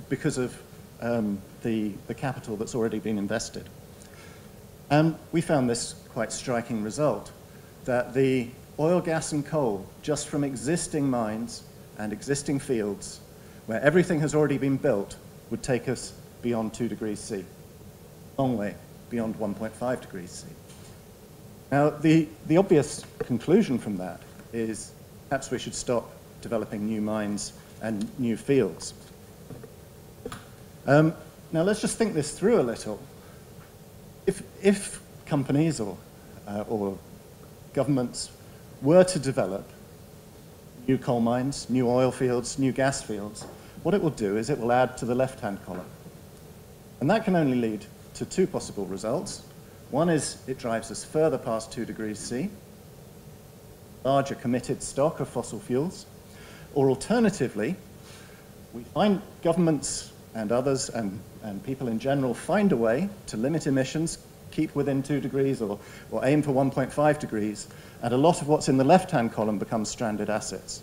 because of um, the, the capital that's already been invested. And we found this quite striking result, that the oil, gas and coal, just from existing mines and existing fields, where everything has already been built, would take us beyond 2 degrees C, long way beyond 1.5 degrees C. Now, the, the obvious conclusion from that is perhaps we should stop developing new mines and new fields. Um, now let's just think this through a little. If, if companies or, uh, or governments were to develop new coal mines, new oil fields, new gas fields, what it will do is it will add to the left-hand column. And that can only lead to two possible results. One is it drives us further past 2 degrees C, larger committed stock of fossil fuels, or alternatively, we find governments and others and, and people in general find a way to limit emissions, keep within 2 degrees or, or aim for 1.5 degrees, and a lot of what's in the left-hand column becomes stranded assets.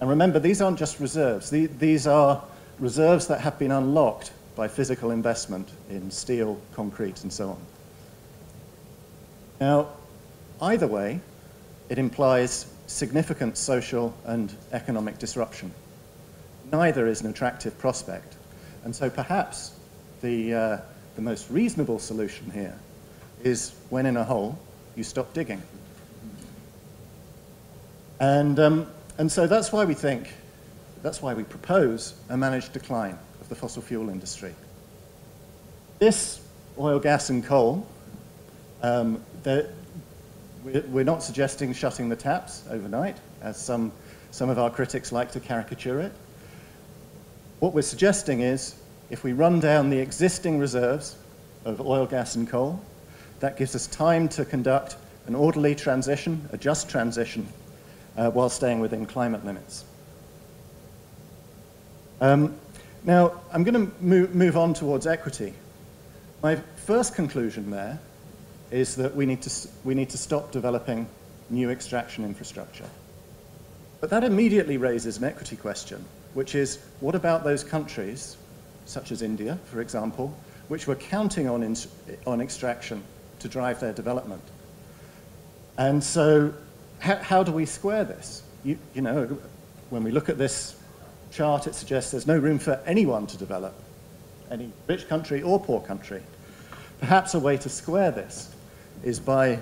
And remember, these aren't just reserves. These are reserves that have been unlocked by physical investment in steel, concrete, and so on. Now, either way, it implies significant social and economic disruption. Neither is an attractive prospect. And so perhaps the, uh, the most reasonable solution here is when in a hole, you stop digging. And, um, and so that's why we think, that's why we propose a managed decline of the fossil fuel industry. This oil, gas, and coal, um, we're not suggesting shutting the taps overnight, as some, some of our critics like to caricature it. What we're suggesting is if we run down the existing reserves of oil, gas, and coal, that gives us time to conduct an orderly transition, a just transition, uh, while staying within climate limits. Um, now, I'm going to move, move on towards equity. My first conclusion there is that we need, to, we need to stop developing new extraction infrastructure. But that immediately raises an equity question, which is what about those countries, such as India, for example, which were counting on, in, on extraction to drive their development? And so how, how do we square this? You, you know, when we look at this chart, it suggests there's no room for anyone to develop, any rich country or poor country. Perhaps a way to square this is by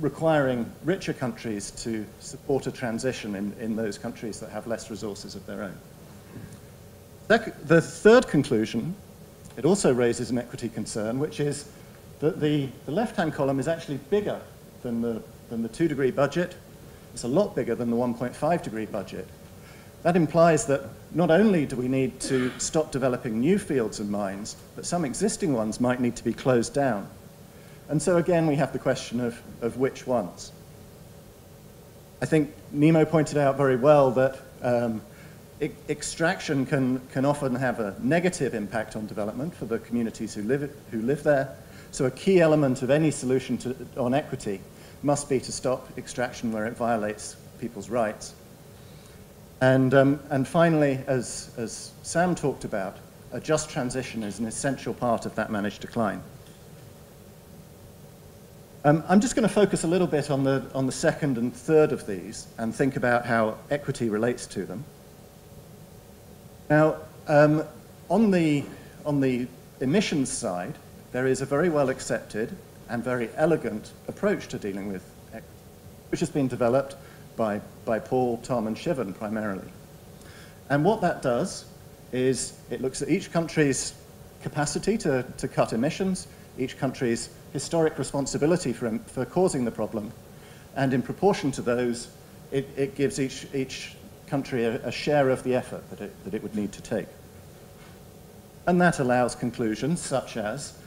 requiring richer countries to support a transition in, in those countries that have less resources of their own. The third conclusion, it also raises an equity concern, which is that the, the left-hand column is actually bigger than the, than the two-degree budget it's a lot bigger than the 1.5 degree budget. That implies that not only do we need to stop developing new fields and mines, but some existing ones might need to be closed down. And so again, we have the question of, of which ones. I think Nnimmo pointed out very well that um, e extraction can, can often have a negative impact on development for the communities who live, who live there. So a key element of any solution to, on equity must be to stop extraction where it violates people's rights. And, um, and finally, as, as Sam talked about, a just transition is an essential part of that managed decline. Um, I'm just going to focus a little bit on the, on the second and third of these and think about how equity relates to them. Now, um, on, the, on the emissions side, there is a very well accepted and very elegant approach to dealing with which has been developed by, by Paul, Tom, and Sivan primarily. And what that does is it looks at each country's capacity to, to cut emissions, each country's historic responsibility for, for causing the problem, and in proportion to those, it, it gives each, each country a, a share of the effort that it, that it would need to take. And that allows conclusions such as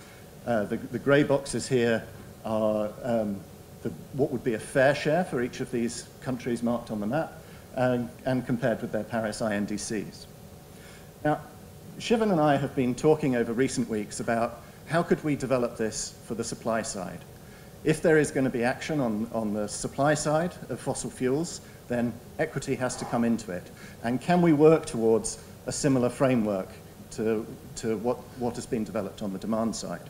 uh, the, the grey boxes here are um, the, what would be a fair share for each of these countries marked on the map and, and compared with their Paris INDCs. Now, Sivan and I have been talking over recent weeks about how could we develop this for the supply side. If there is going to be action on, on the supply side of fossil fuels, then equity has to come into it. And can we work towards a similar framework to, to what, what has been developed on the demand side?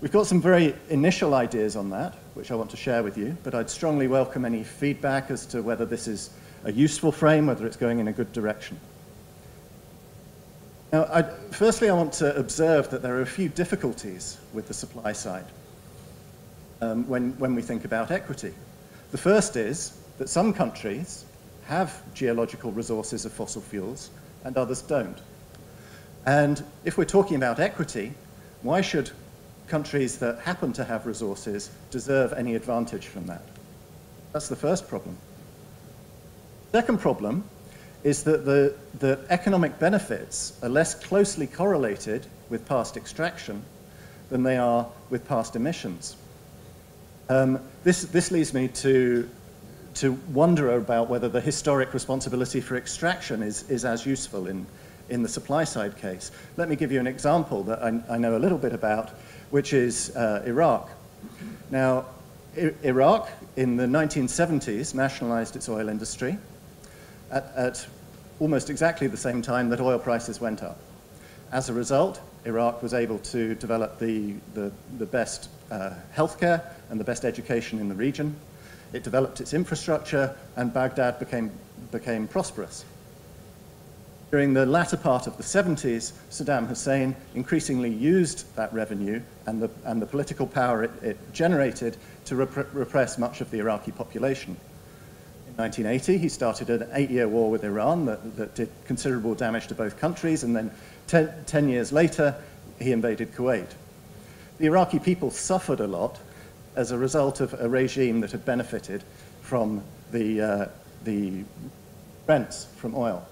We've got some very initial ideas on that, which I want to share with you, but I'd strongly welcome any feedback as to whether this is a useful frame, whether it's going in a good direction. Now, I, firstly, I want to observe that there are a few difficulties with the supply side um, when, when we think about equity. The first is that some countries have geological resources of fossil fuels and others don't. And if we're talking about equity, why should countries that happen to have resources deserve any advantage from that? That's the first problem. Second problem is that the, the economic benefits are less closely correlated with past extraction than they are with past emissions. Um, this, this leads me to, to wonder about whether the historic responsibility for extraction is, is as useful in, in the supply side case. Let me give you an example that I, I know a little bit about, which is uh, Iraq. Now, I Iraq in the 1970s nationalized its oil industry at, at almost exactly the same time that oil prices went up. As a result, Iraq was able to develop the, the, the best uh, healthcare and the best education in the region. It developed its infrastructure, and Baghdad became, became prosperous. During the latter part of the 70s, Saddam Hussein increasingly used that revenue and the, and the political power it, it generated to rep repress much of the Iraqi population. In 1980, he started an eight-year war with Iran that, that, did considerable damage to both countries, and then ten, ten, years later, he invaded Kuwait. The Iraqi people suffered a lot as a result of a regime that had benefited from the, uh, the rents from oil.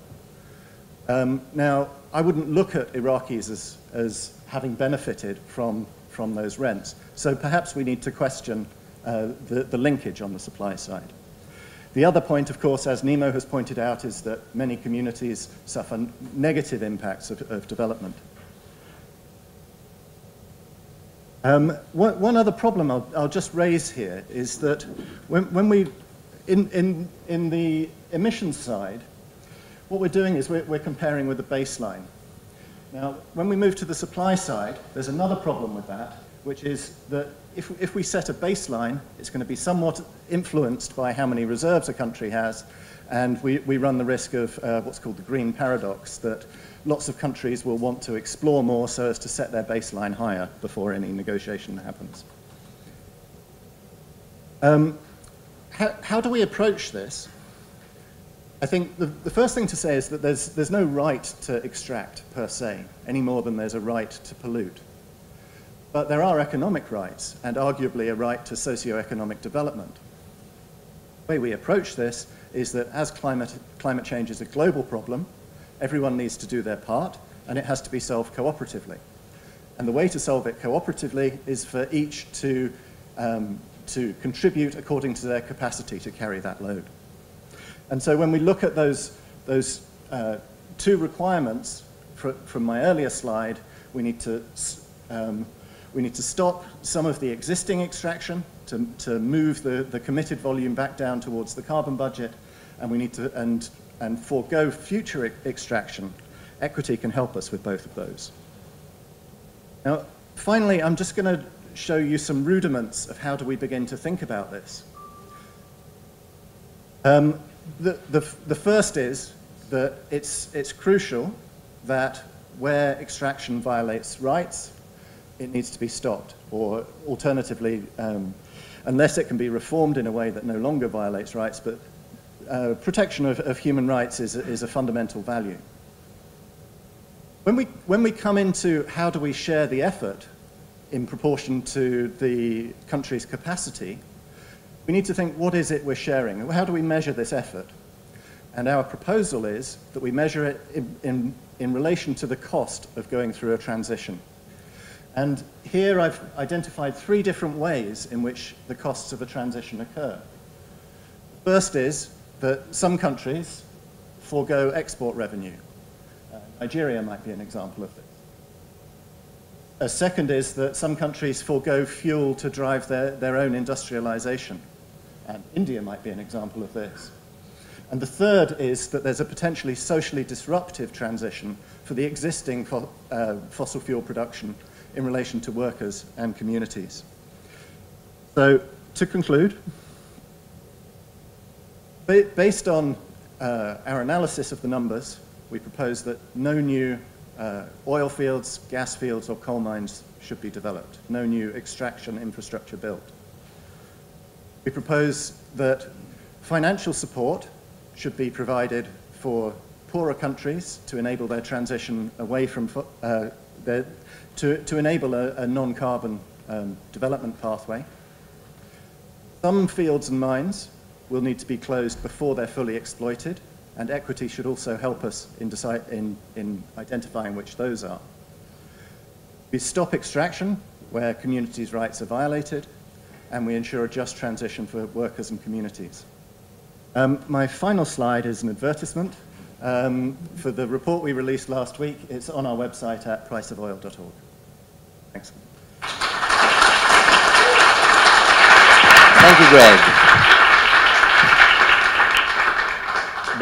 Um, now, I wouldn't look at Iraqis as, as having benefited from, from those rents, so perhaps we need to question uh, the, the linkage on the supply side. The other point, of course, as Nnimmo has pointed out, is that many communities suffer negative impacts of, of development. Um, one, one, other problem I'll, I'll, just raise here is that when, when we, in, in, in the emissions side, what we're doing is we're, we're comparing with the baseline. Now, when we move to the supply side, there's another problem with that, which is that if, if we set a baseline, it's going to be somewhat influenced by how many reserves a country has, and we, we run the risk of uh, what's called the green paradox, that lots of countries will want to explore more so as to set their baseline higher before any negotiation happens. Um, how, how do we approach this? I think the, the first thing to say is that there's, there's no right to extract per se, any more than there's a right to pollute. But there are economic rights, and arguably a right to socio-economic development. The way we approach this is that as climate, climate change is a global problem, everyone needs to do their part, and it has to be solved cooperatively. And the way to solve it cooperatively is for each to, um, to contribute according to their capacity to carry that load. And so when we look at those, those uh, two requirements from my earlier slide, we need to um, we need to stop some of the existing extraction to, to move the, the committed volume back down towards the carbon budget, and we need to and, and forego future extraction. Equity can help us with both of those. Now, finally, I'm just going to show you some rudiments of how do we begin to think about this. Um, the, the, the first is that it's, it's crucial that where extraction violates rights, it needs to be stopped, or alternatively, um, unless it can be reformed in a way that no longer violates rights, but uh, protection of, of, human rights is, is a fundamental value. When we, when we come into how do we share the effort in proportion to the country's capacity, we need to think what is it we're sharing? How do we measure this effort? And our proposal is that we measure it in, in, in relation to the cost of going through a transition. And here I've identified three different ways in which the costs of a transition occur. First is that some countries forego export revenue. Uh, Nigeria might be an example of this. A second is that some countries forego fuel to drive their, their own industrialization. And India might be an example of this. And the third is that there's a potentially socially disruptive transition for the existing fo uh, fossil fuel production in relation to workers and communities. So, to conclude, based on uh, our analysis of the numbers, we propose that no new uh, oil fields, gas fields, or coal mines should be developed, no new extraction infrastructure built. We propose that financial support should be provided for poorer countries to enable their transition away from, uh, their, to, to enable a, a non-carbon um, development pathway. Some fields and mines will need to be closed before they're fully exploited, and equity should also help us in, decide, in, in identifying which those are. We stop extraction where communities' rights are violated, and we ensure a just transition for workers and communities. Um, my final slide is an advertisement um, for the report we released last week. It's on our website at priceofoil.org. Thanks. Thank you, Greg.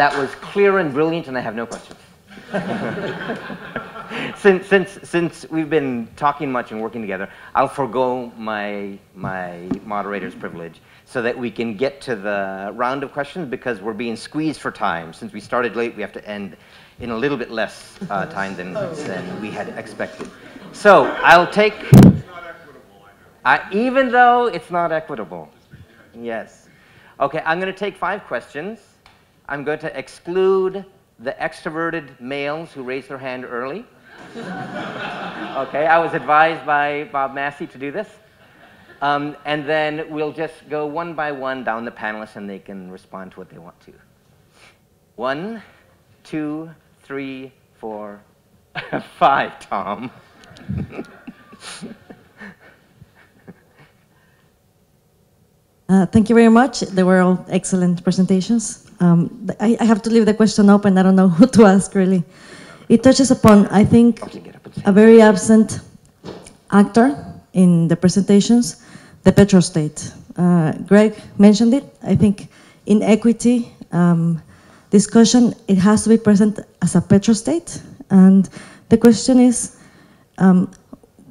That was clear and brilliant, and I have no questions. since, since, since we've been talking much and working together, I'll forego my, my moderator's privilege so that we can get to the round of questions because we're being squeezed for time. Since we started late, we have to end in a little bit less uh, time than, than we had expected. So I'll take, I, even though it's not equitable. Yes. Okay, I'm going to take five questions. I'm going to exclude the extroverted males who raised their hand early. okay, I was advised by Bob Massey to do this. Um, and then we'll just go one by one down the panelists and they can respond to what they want to. One, two, three, four, five, Tom. uh, thank you very much. They were all excellent presentations. Um, I, I, have to leave the question open. I don't know who to ask, really. It touches upon, I think, a very absent actor in the presentations, the petrostate. Uh, Greg mentioned it. I think in equity um, discussion, it has to be present as a petrostate. And the question is, um,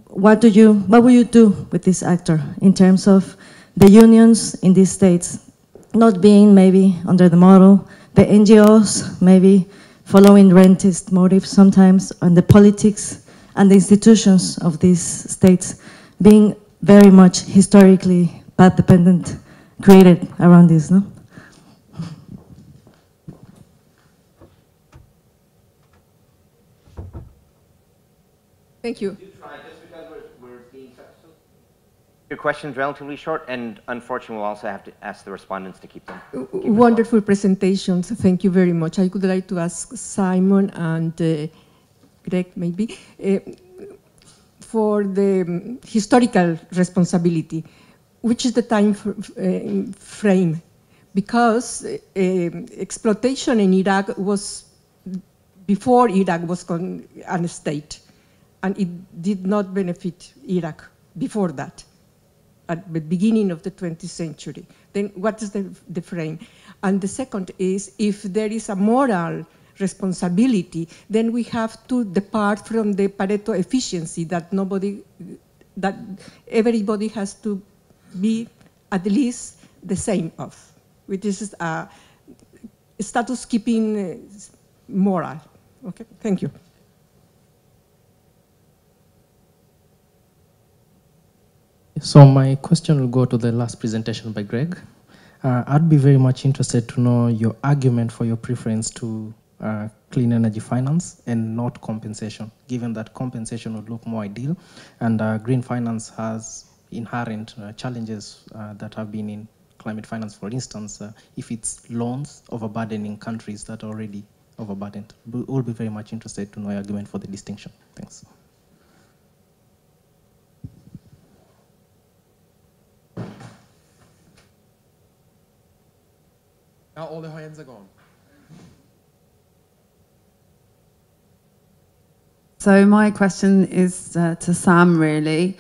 what do you, what will you do with this actor in terms of the unions in these states not being maybe under the model, the NGOs maybe following rentist motives sometimes, and the politics and the institutions of these states being very much historically path dependent created around this, no? Thank you. Your question's relatively short, and unfortunately, we'll also have to ask the respondents to keep them. Keep Wonderful presentations. Thank you very much. I would like to ask Simon and uh, Greg, maybe, uh, for the um, historical responsibility, which is the time uh, frame? Because uh, um, exploitation in Iraq was before Iraq was a state, and it did not benefit Iraq before that at the beginning of the 20th century. Then what is the, the frame? And the second is if there is a moral responsibility, then we have to depart from the Pareto efficiency that nobody, that everybody has to be at least the same of, which is a status keeping uh, moral. Okay, thank you. So my question will go to the last presentation by Greg. Uh, I'd be very much interested to know your argument for your preference to uh, clean energy finance and not compensation, given that compensation would look more ideal and uh, green finance has inherent uh, challenges uh, that have been in climate finance, for instance, uh, if it's loans overburdening countries that are already overburdened. We'll be very much interested to know your argument for the distinction. Thanks. Now all the hands are gone. So my question is uh, to Sam really,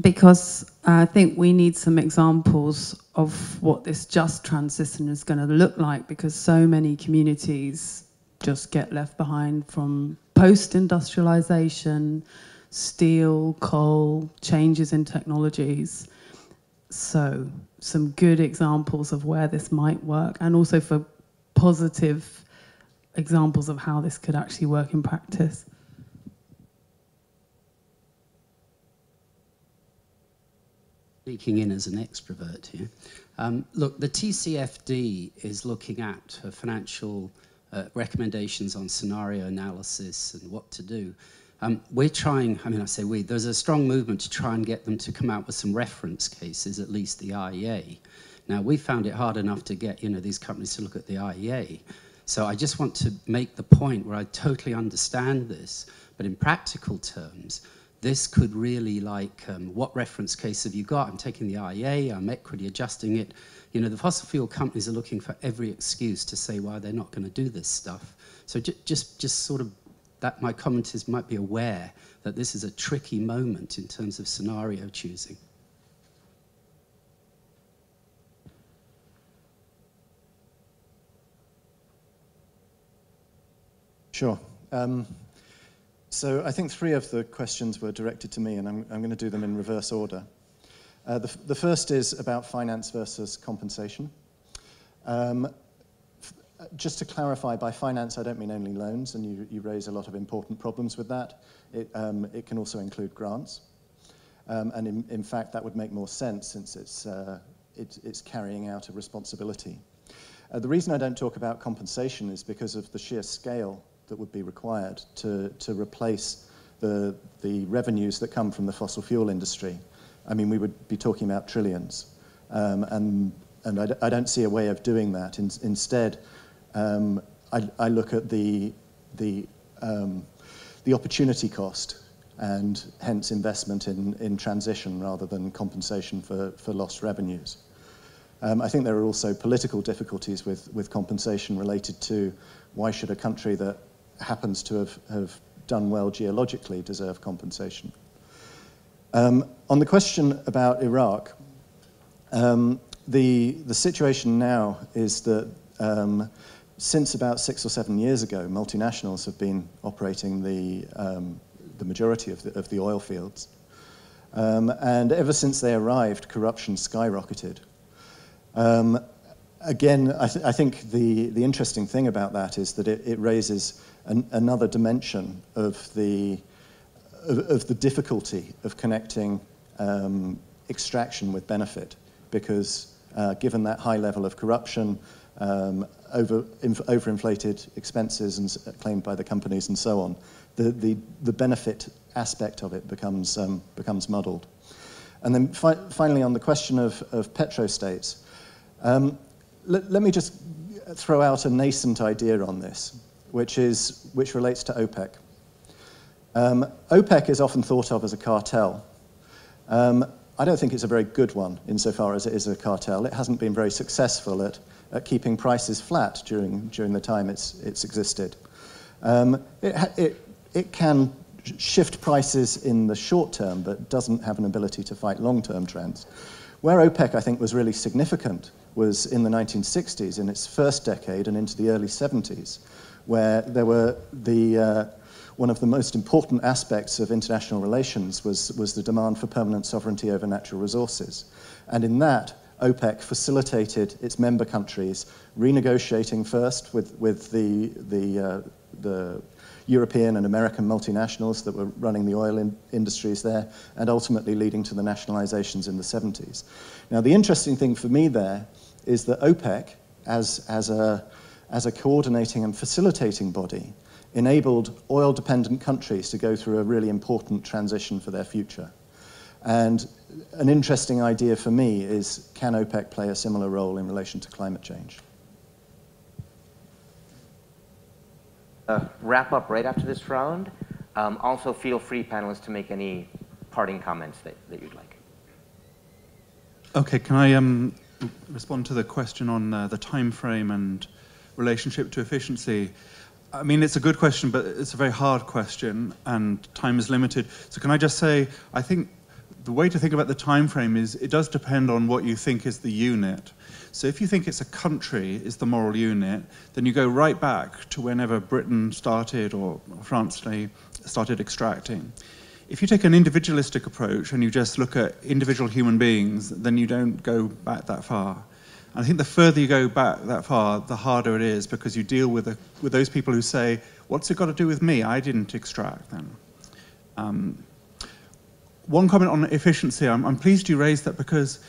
because I think we need some examples of what this just transition is going to look like because so many communities just get left behind from post-industrialization, steel, coal, changes in technologies. So some good examples of where this might work and also for positive examples of how this could actually work in practice. Speaking in as an extrovert here. Um, look, the TCFD is looking at financial uh, recommendations on scenario analysis and what to do. Um, we're trying, I mean, I say we, there's a strong movement to try and get them to come out with some reference cases, at least the IEA. Now, we found it hard enough to get, you know, these companies to look at the IEA. So I just want to make the point where I totally understand this, but in practical terms, this could really like, um, what reference case have you got? I'm taking the IEA, I'm equity adjusting it. You know, the fossil fuel companies are looking for every excuse to say why they're not going to do this stuff. So just, just sort of that my commenters might be aware that this is a tricky moment in terms of scenario choosing. Sure. Um, so I think three of the questions were directed to me, and I'm, I'm going to do them in reverse order. Uh, the, the, first is about finance versus compensation. Um, just to clarify, by finance, I don't mean only loans, and you, you raise a lot of important problems with that. It, um, it can also include grants. Um, and in, in, fact, that would make more sense since it's, uh, it, it's carrying out a responsibility. Uh, the reason I don't talk about compensation is because of the sheer scale that would be required to, to replace the, the revenues that come from the fossil fuel industry. I mean, we would be talking about trillions. Um, and and I d- I don't see a way of doing that. In, instead, um, I, I, look at the, the, um, the opportunity cost and hence investment in, in transition rather than compensation for, for lost revenues. Um, I think there are also political difficulties with, with compensation related to why should a country that happens to have, have done well geologically deserve compensation. Um, on the question about Iraq, um, the, the situation now is that um, since about six or seven years ago, multinationals have been operating the, um, the majority of the, of the oil fields. Um, and ever since they arrived, corruption skyrocketed. Um, again, I, th I, think the, the interesting thing about that is that it, it raises an, another dimension of the, of, of, the difficulty of connecting um, extraction with benefit, because uh, given that high level of corruption, um, over, inf, overinflated expenses and, claimed by the companies and so on, the, the, the benefit aspect of it becomes, um, becomes muddled. And then fi finally, on the question of, of petrostates, um, let, let me just throw out a nascent idea on this which, is, which relates to OPEC. Um, OPEC is often thought of as a cartel. Um, I don't think it's a very good one insofar as it is a cartel. It hasn't been very successful at, at keeping prices flat during, during the time it's, it's existed. Um, it, it, it can shift prices in the short term, but doesn't have an ability to fight long term trends. Where OPEC, I think, was really significant was in the 1960s, in its first decade, and into the early 70s, where there were the, uh, one of the most important aspects of international relations was, was the demand for permanent sovereignty over natural resources. And in that, OPEC facilitated its member countries renegotiating first with, with the, the, uh, the European and American multinationals that were running the oil in industries there, and ultimately leading to the nationalizations in the 70s. Now, the interesting thing for me there is that OPEC, as, as a as a coordinating and facilitating body, enabled oil dependent countries to go through a really important transition for their future. And an interesting idea for me is can OPEC play a similar role in relation to climate change? Uh, wrap up right after this round. Um, also, feel free, panelists, to make any parting comments that, that you'd like. Okay, can I um, respond to the question on uh, the time frame and relationship to efficiency? I mean, it's a good question, but it's a very hard question, and time is limited. So can I just say, I think the way to think about the time frame is it does depend on what you think is the unit. So if you think it's a country is the moral unit, then you go right back to whenever Britain started or France started extracting. If you take an individualistic approach and you just look at individual human beings, then you don't go back that far. And I think the further you go back that far, the harder it is because you deal with, the, with those people who say, What's it got to do with me? I didn't extract them. Um, one comment on efficiency. I'm, I'm, pleased you raised that because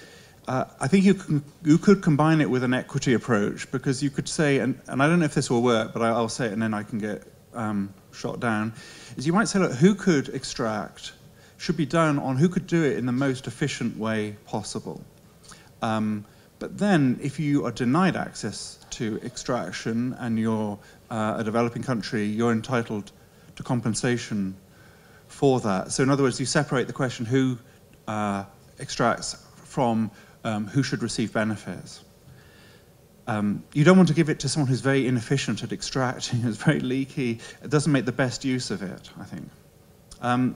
uh, I think you, can, you could combine it with an equity approach because you could say, and, and I don't know if this will work, but I, will say it and then I can get um, shot down, is you might say, look, who could extract should be done on who could do it in the most efficient way possible. Um, but then if you are denied access to extraction and you're uh, a developing country, you're entitled to compensation for that. So in other words, you separate the question who uh, extracts from um, who should receive benefits. Um, you don't want to give it to someone who's very inefficient at extracting, who's very leaky, it doesn't make the best use of it, I think. Um,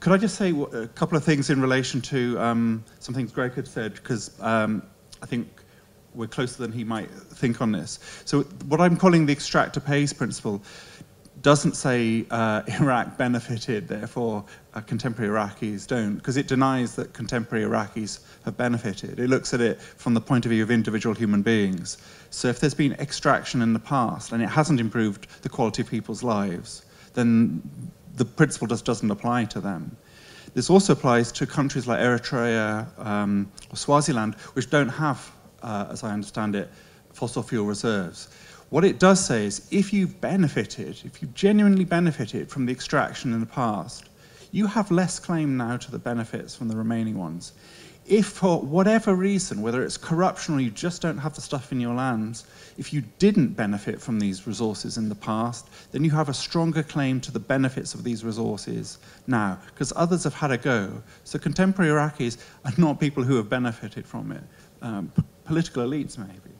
could I just say a couple of things in relation to um, some things Greg had said, because um, I think we're closer than he might think on this. So what I'm calling the extractor pays principle doesn't say uh, Iraq benefited, therefore uh, contemporary Iraqis don't, because it denies that contemporary Iraqis have benefited. It looks at it from the point of view of individual human beings. So if there's been extraction in the past and it hasn't improved the quality of people's lives, then the principle just doesn't apply to them. This also applies to countries like Eritrea um, or Swaziland, which don't have, uh, as I understand it, fossil fuel reserves. What it does say is if you've benefited, if you've genuinely benefited from the extraction in the past, you have less claim now to the benefits from the remaining ones. If for whatever reason, whether it's corruption or you just don't have the stuff in your lands, if you didn't benefit from these resources in the past, then you have a stronger claim to the benefits of these resources now, because others have had a go. So contemporary Iraqis are not people who have benefited from it. Um, political elites, maybe.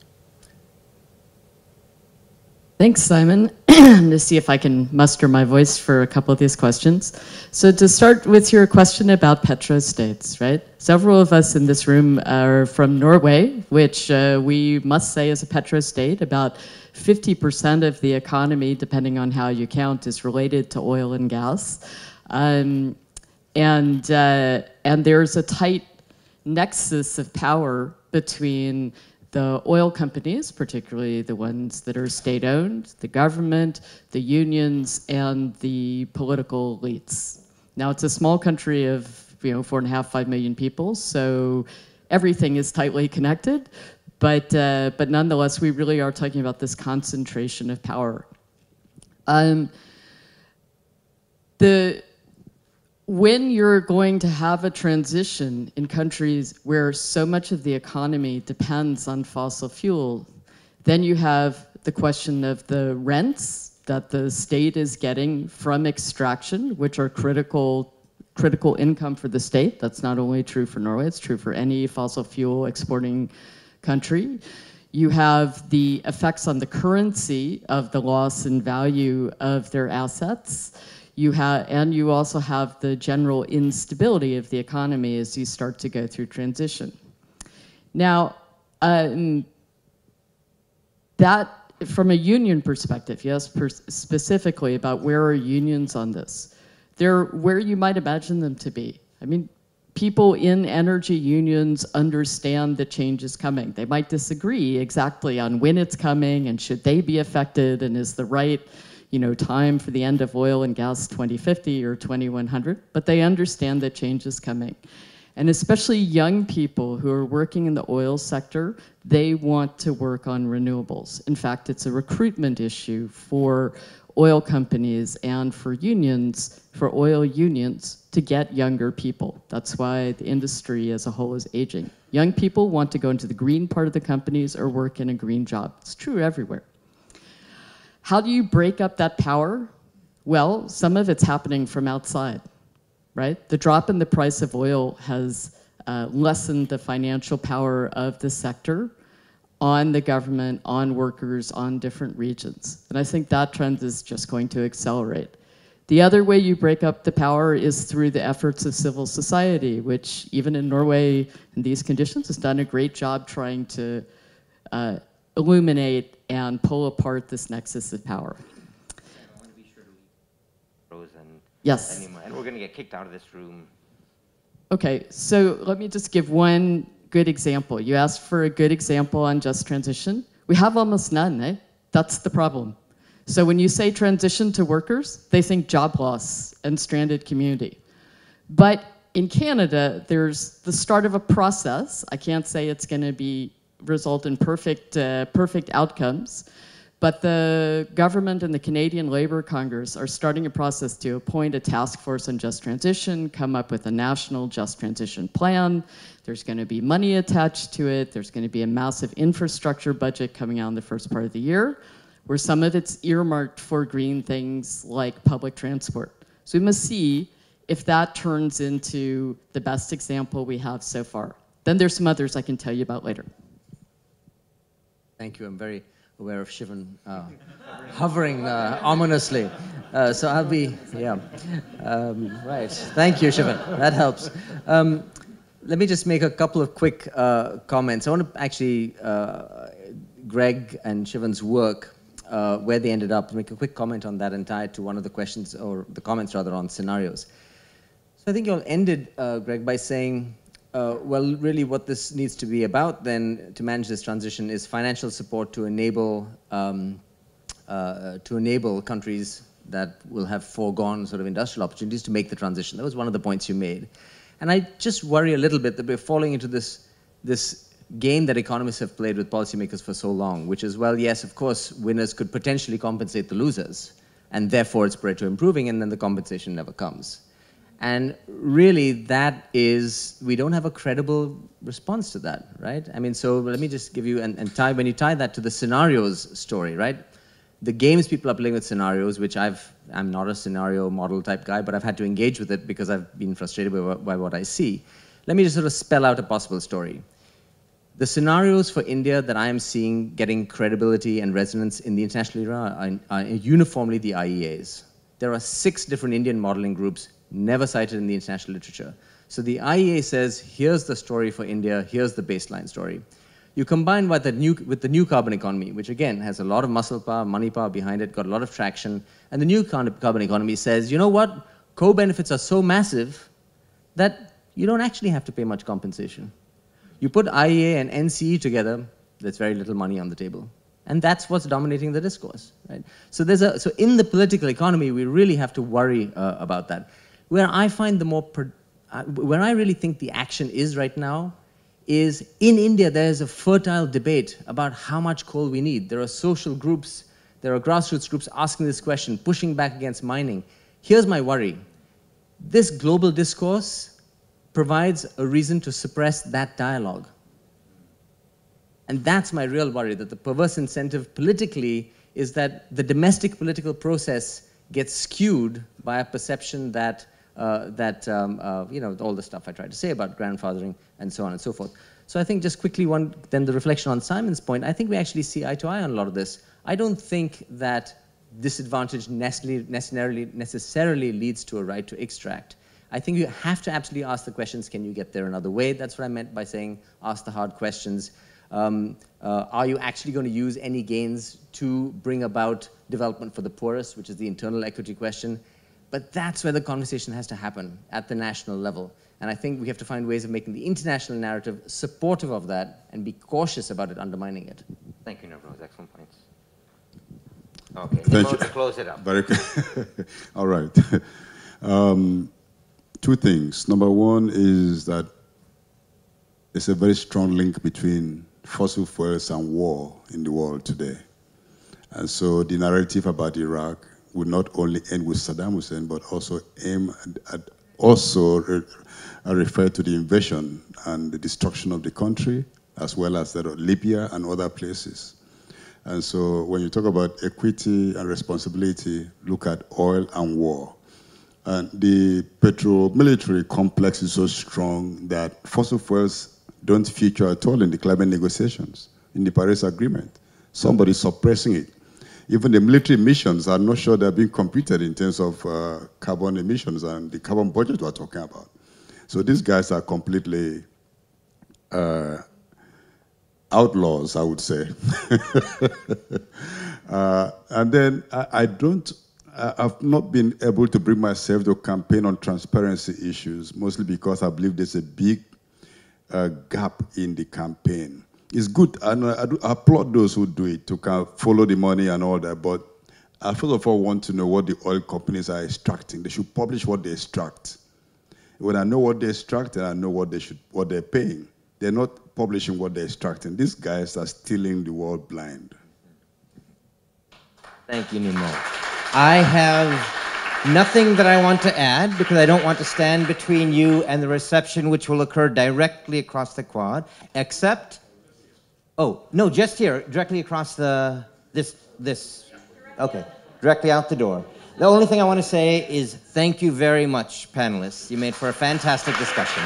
Thanks, Simon. to see if I can muster my voice for a couple of these questions. So to start with your question about petrostates, right? Several of us in this room are from Norway, which uh, we must say is a petrostate. About 50% of the economy, depending on how you count, is related to oil and gas. Um, and, uh, and there's a tight nexus of power between the oil companies, particularly the ones that are state owned, the government, the unions, and the political elites. Now, it's a small country of you know four and a half, five million people, so everything is tightly connected. But uh, but nonetheless, we really are talking about this concentration of power. Um, the when you're going to have a transition in countries where so much of the economy depends on fossil fuel, then you have the question of the rents that the state is getting from extraction, which are critical critical income for the state. That's not only true for Norway, it's true for any fossil fuel exporting country. You have the effects on the currency of the loss in value of their assets you have, and you also have the general instability of the economy as you start to go through transition. Now, um, that from a union perspective, yes, per specifically about where are unions on this? They're where you might imagine them to be. I mean, people in energy unions understand the change is coming. They might disagree exactly on when it's coming and should they be affected and is the right you know, time for the end of oil and gas 2050 or 2100, but they understand that change is coming. And especially young people who are working in the oil sector, they want to work on renewables. In fact, it's a recruitment issue for oil companies and for unions, for oil unions, to get younger people. That's why the industry as a whole is aging. Young people want to go into the green part of the companies or work in a green job. It's true everywhere. How do you break up that power? Well, some of it's happening from outside, right? The drop in the price of oil has uh, lessened the financial power of the sector on the government, on workers, on different regions. And I think that trend is just going to accelerate. The other way you break up the power is through the efforts of civil society, which even in Norway in these conditions has done a great job trying to uh, illuminate and pull apart this nexus of power. Yes. Anymore. And we're going to get kicked out of this room. Okay, so let me just give one good example. You asked for a good example on just transition. We have almost none, eh? That's the problem. So when you say transition to workers, they think job loss and stranded community. But in Canada, there's the start of a process. I can't say it's going to be result in perfect, uh, perfect outcomes, but the government and the Canadian Labour Congress are starting a process to appoint a task force on just transition, come up with a national just transition plan. There's going to be money attached to it. There's going to be a massive infrastructure budget coming out in the first part of the year, where some of it's earmarked for green things like public transport. So we must see if that turns into the best example we have so far. Then there's some others I can tell you about later. Thank you. I'm very aware of Sivan uh, hovering uh, ominously. Uh, so I'll be, yeah. Um, right. Thank you, Sivan. That helps. Um, let me just make a couple of quick uh, comments. I want to actually, uh, Greg and Sivan's work uh, where they ended up, make a quick comment on that and tie it to one of the questions, or the comments rather, on scenarios. So I think you all ended, Greg, by saying, uh, well, really what this needs to be about then to manage this transition is financial support to enable, um, uh, to enable countries that will have foregone sort of industrial opportunities to make the transition. That was one of the points you made. And I just worry a little bit that we're falling into this, this game that economists have played with policymakers for so long, which is, well, yes, of course, winners could potentially compensate the losers, and therefore it's Pareto improving, and then the compensation never comes. And really, that is, we don't have a credible response to that, right? I mean, so let me just give you, and, and tie, when you tie that to the scenarios story, right? The games people are playing with scenarios, which I've, I'm not a scenario model type guy, but I've had to engage with it because I've been frustrated by, by what I see. Let me just sort of spell out a possible story. The scenarios for India that I am seeing getting credibility and resonance in the international era are, are uniformly the IEAs. There are six different Indian modeling groups never cited in the international literature. So the IEA says, here's the story for India, here's the baseline story. You combine with the new, with the new carbon economy, which again has a lot of muscle power, money power behind it, got a lot of traction, and the new carbon economy says, you know what, co-benefits are so massive that you don't actually have to pay much compensation. You put IEA and NCE together, there's very little money on the table. And that's what's dominating the discourse, right? So there's a, so in the political economy, we really have to worry uh, about that. Where I find the more, uh, where I really think the action is right now is in India, there is a fertile debate about how much coal we need. There are social groups, there are grassroots groups asking this question, pushing back against mining. Here's my worry. This global discourse provides a reason to suppress that dialogue. And that's my real worry, that the perverse incentive politically is that the domestic political process gets skewed by a perception that uh, that, um, uh, you know, all the stuff I tried to say about grandfathering and so on and so forth. So I think just quickly one, then the reflection on Simon's point, I think we actually see eye to eye on a lot of this. I don't think that disadvantage necessarily, necessarily leads to a right to extract. I think you have to absolutely ask the questions, can you get there another way? That's what I meant by saying ask the hard questions. Um, uh, are you actually going to use any gains to bring about development for the poorest, which is the internal equity question? But that's where the conversation has to happen at the national level. And I think we have to find ways of making the international narrative supportive of that and be cautious about it undermining it. Thank you, Navroz. Excellent points. Okay, Thank you. to close it up. Very All right. Um, two things. Number one is that there's a very strong link between fossil fuels and war in the world today. And so the narrative about Iraq would not only end with Saddam Hussein, but also aim at, at also re, refer to the invasion and the destruction of the country, as well as that of Libya and other places. And so when you talk about equity and responsibility, look at oil and war. And the petro-military complex is so strong that fossil fuels don't feature at all in the climate negotiations, in the Paris Agreement. Somebody's suppressing it even the military missions, I'm not sure they're being computed in terms of uh, carbon emissions and the carbon budget we're talking about. So these guys are completely uh, outlaws, I would say. uh, and then I, I don't, I, I've not been able to bring myself to campaign on transparency issues, mostly because I believe there's a big uh, gap in the campaign it's good, and I, I, applaud those who do it to kind of follow the money and all that. But I first of all want to know what the oil companies are extracting. They should publish what they extract. When I know what they extract and I know what they should, what they're paying, they're not publishing what they're extracting. These guys are stealing the world blind. Thank you, Nnimmo. I have nothing that I want to add because I don't want to stand between you and the reception, which will occur directly across the quad, except, oh, no, just here, directly across the, this, this, okay, directly out the door. The only thing I want to say is thank you very much, panelists. You made for a fantastic discussion.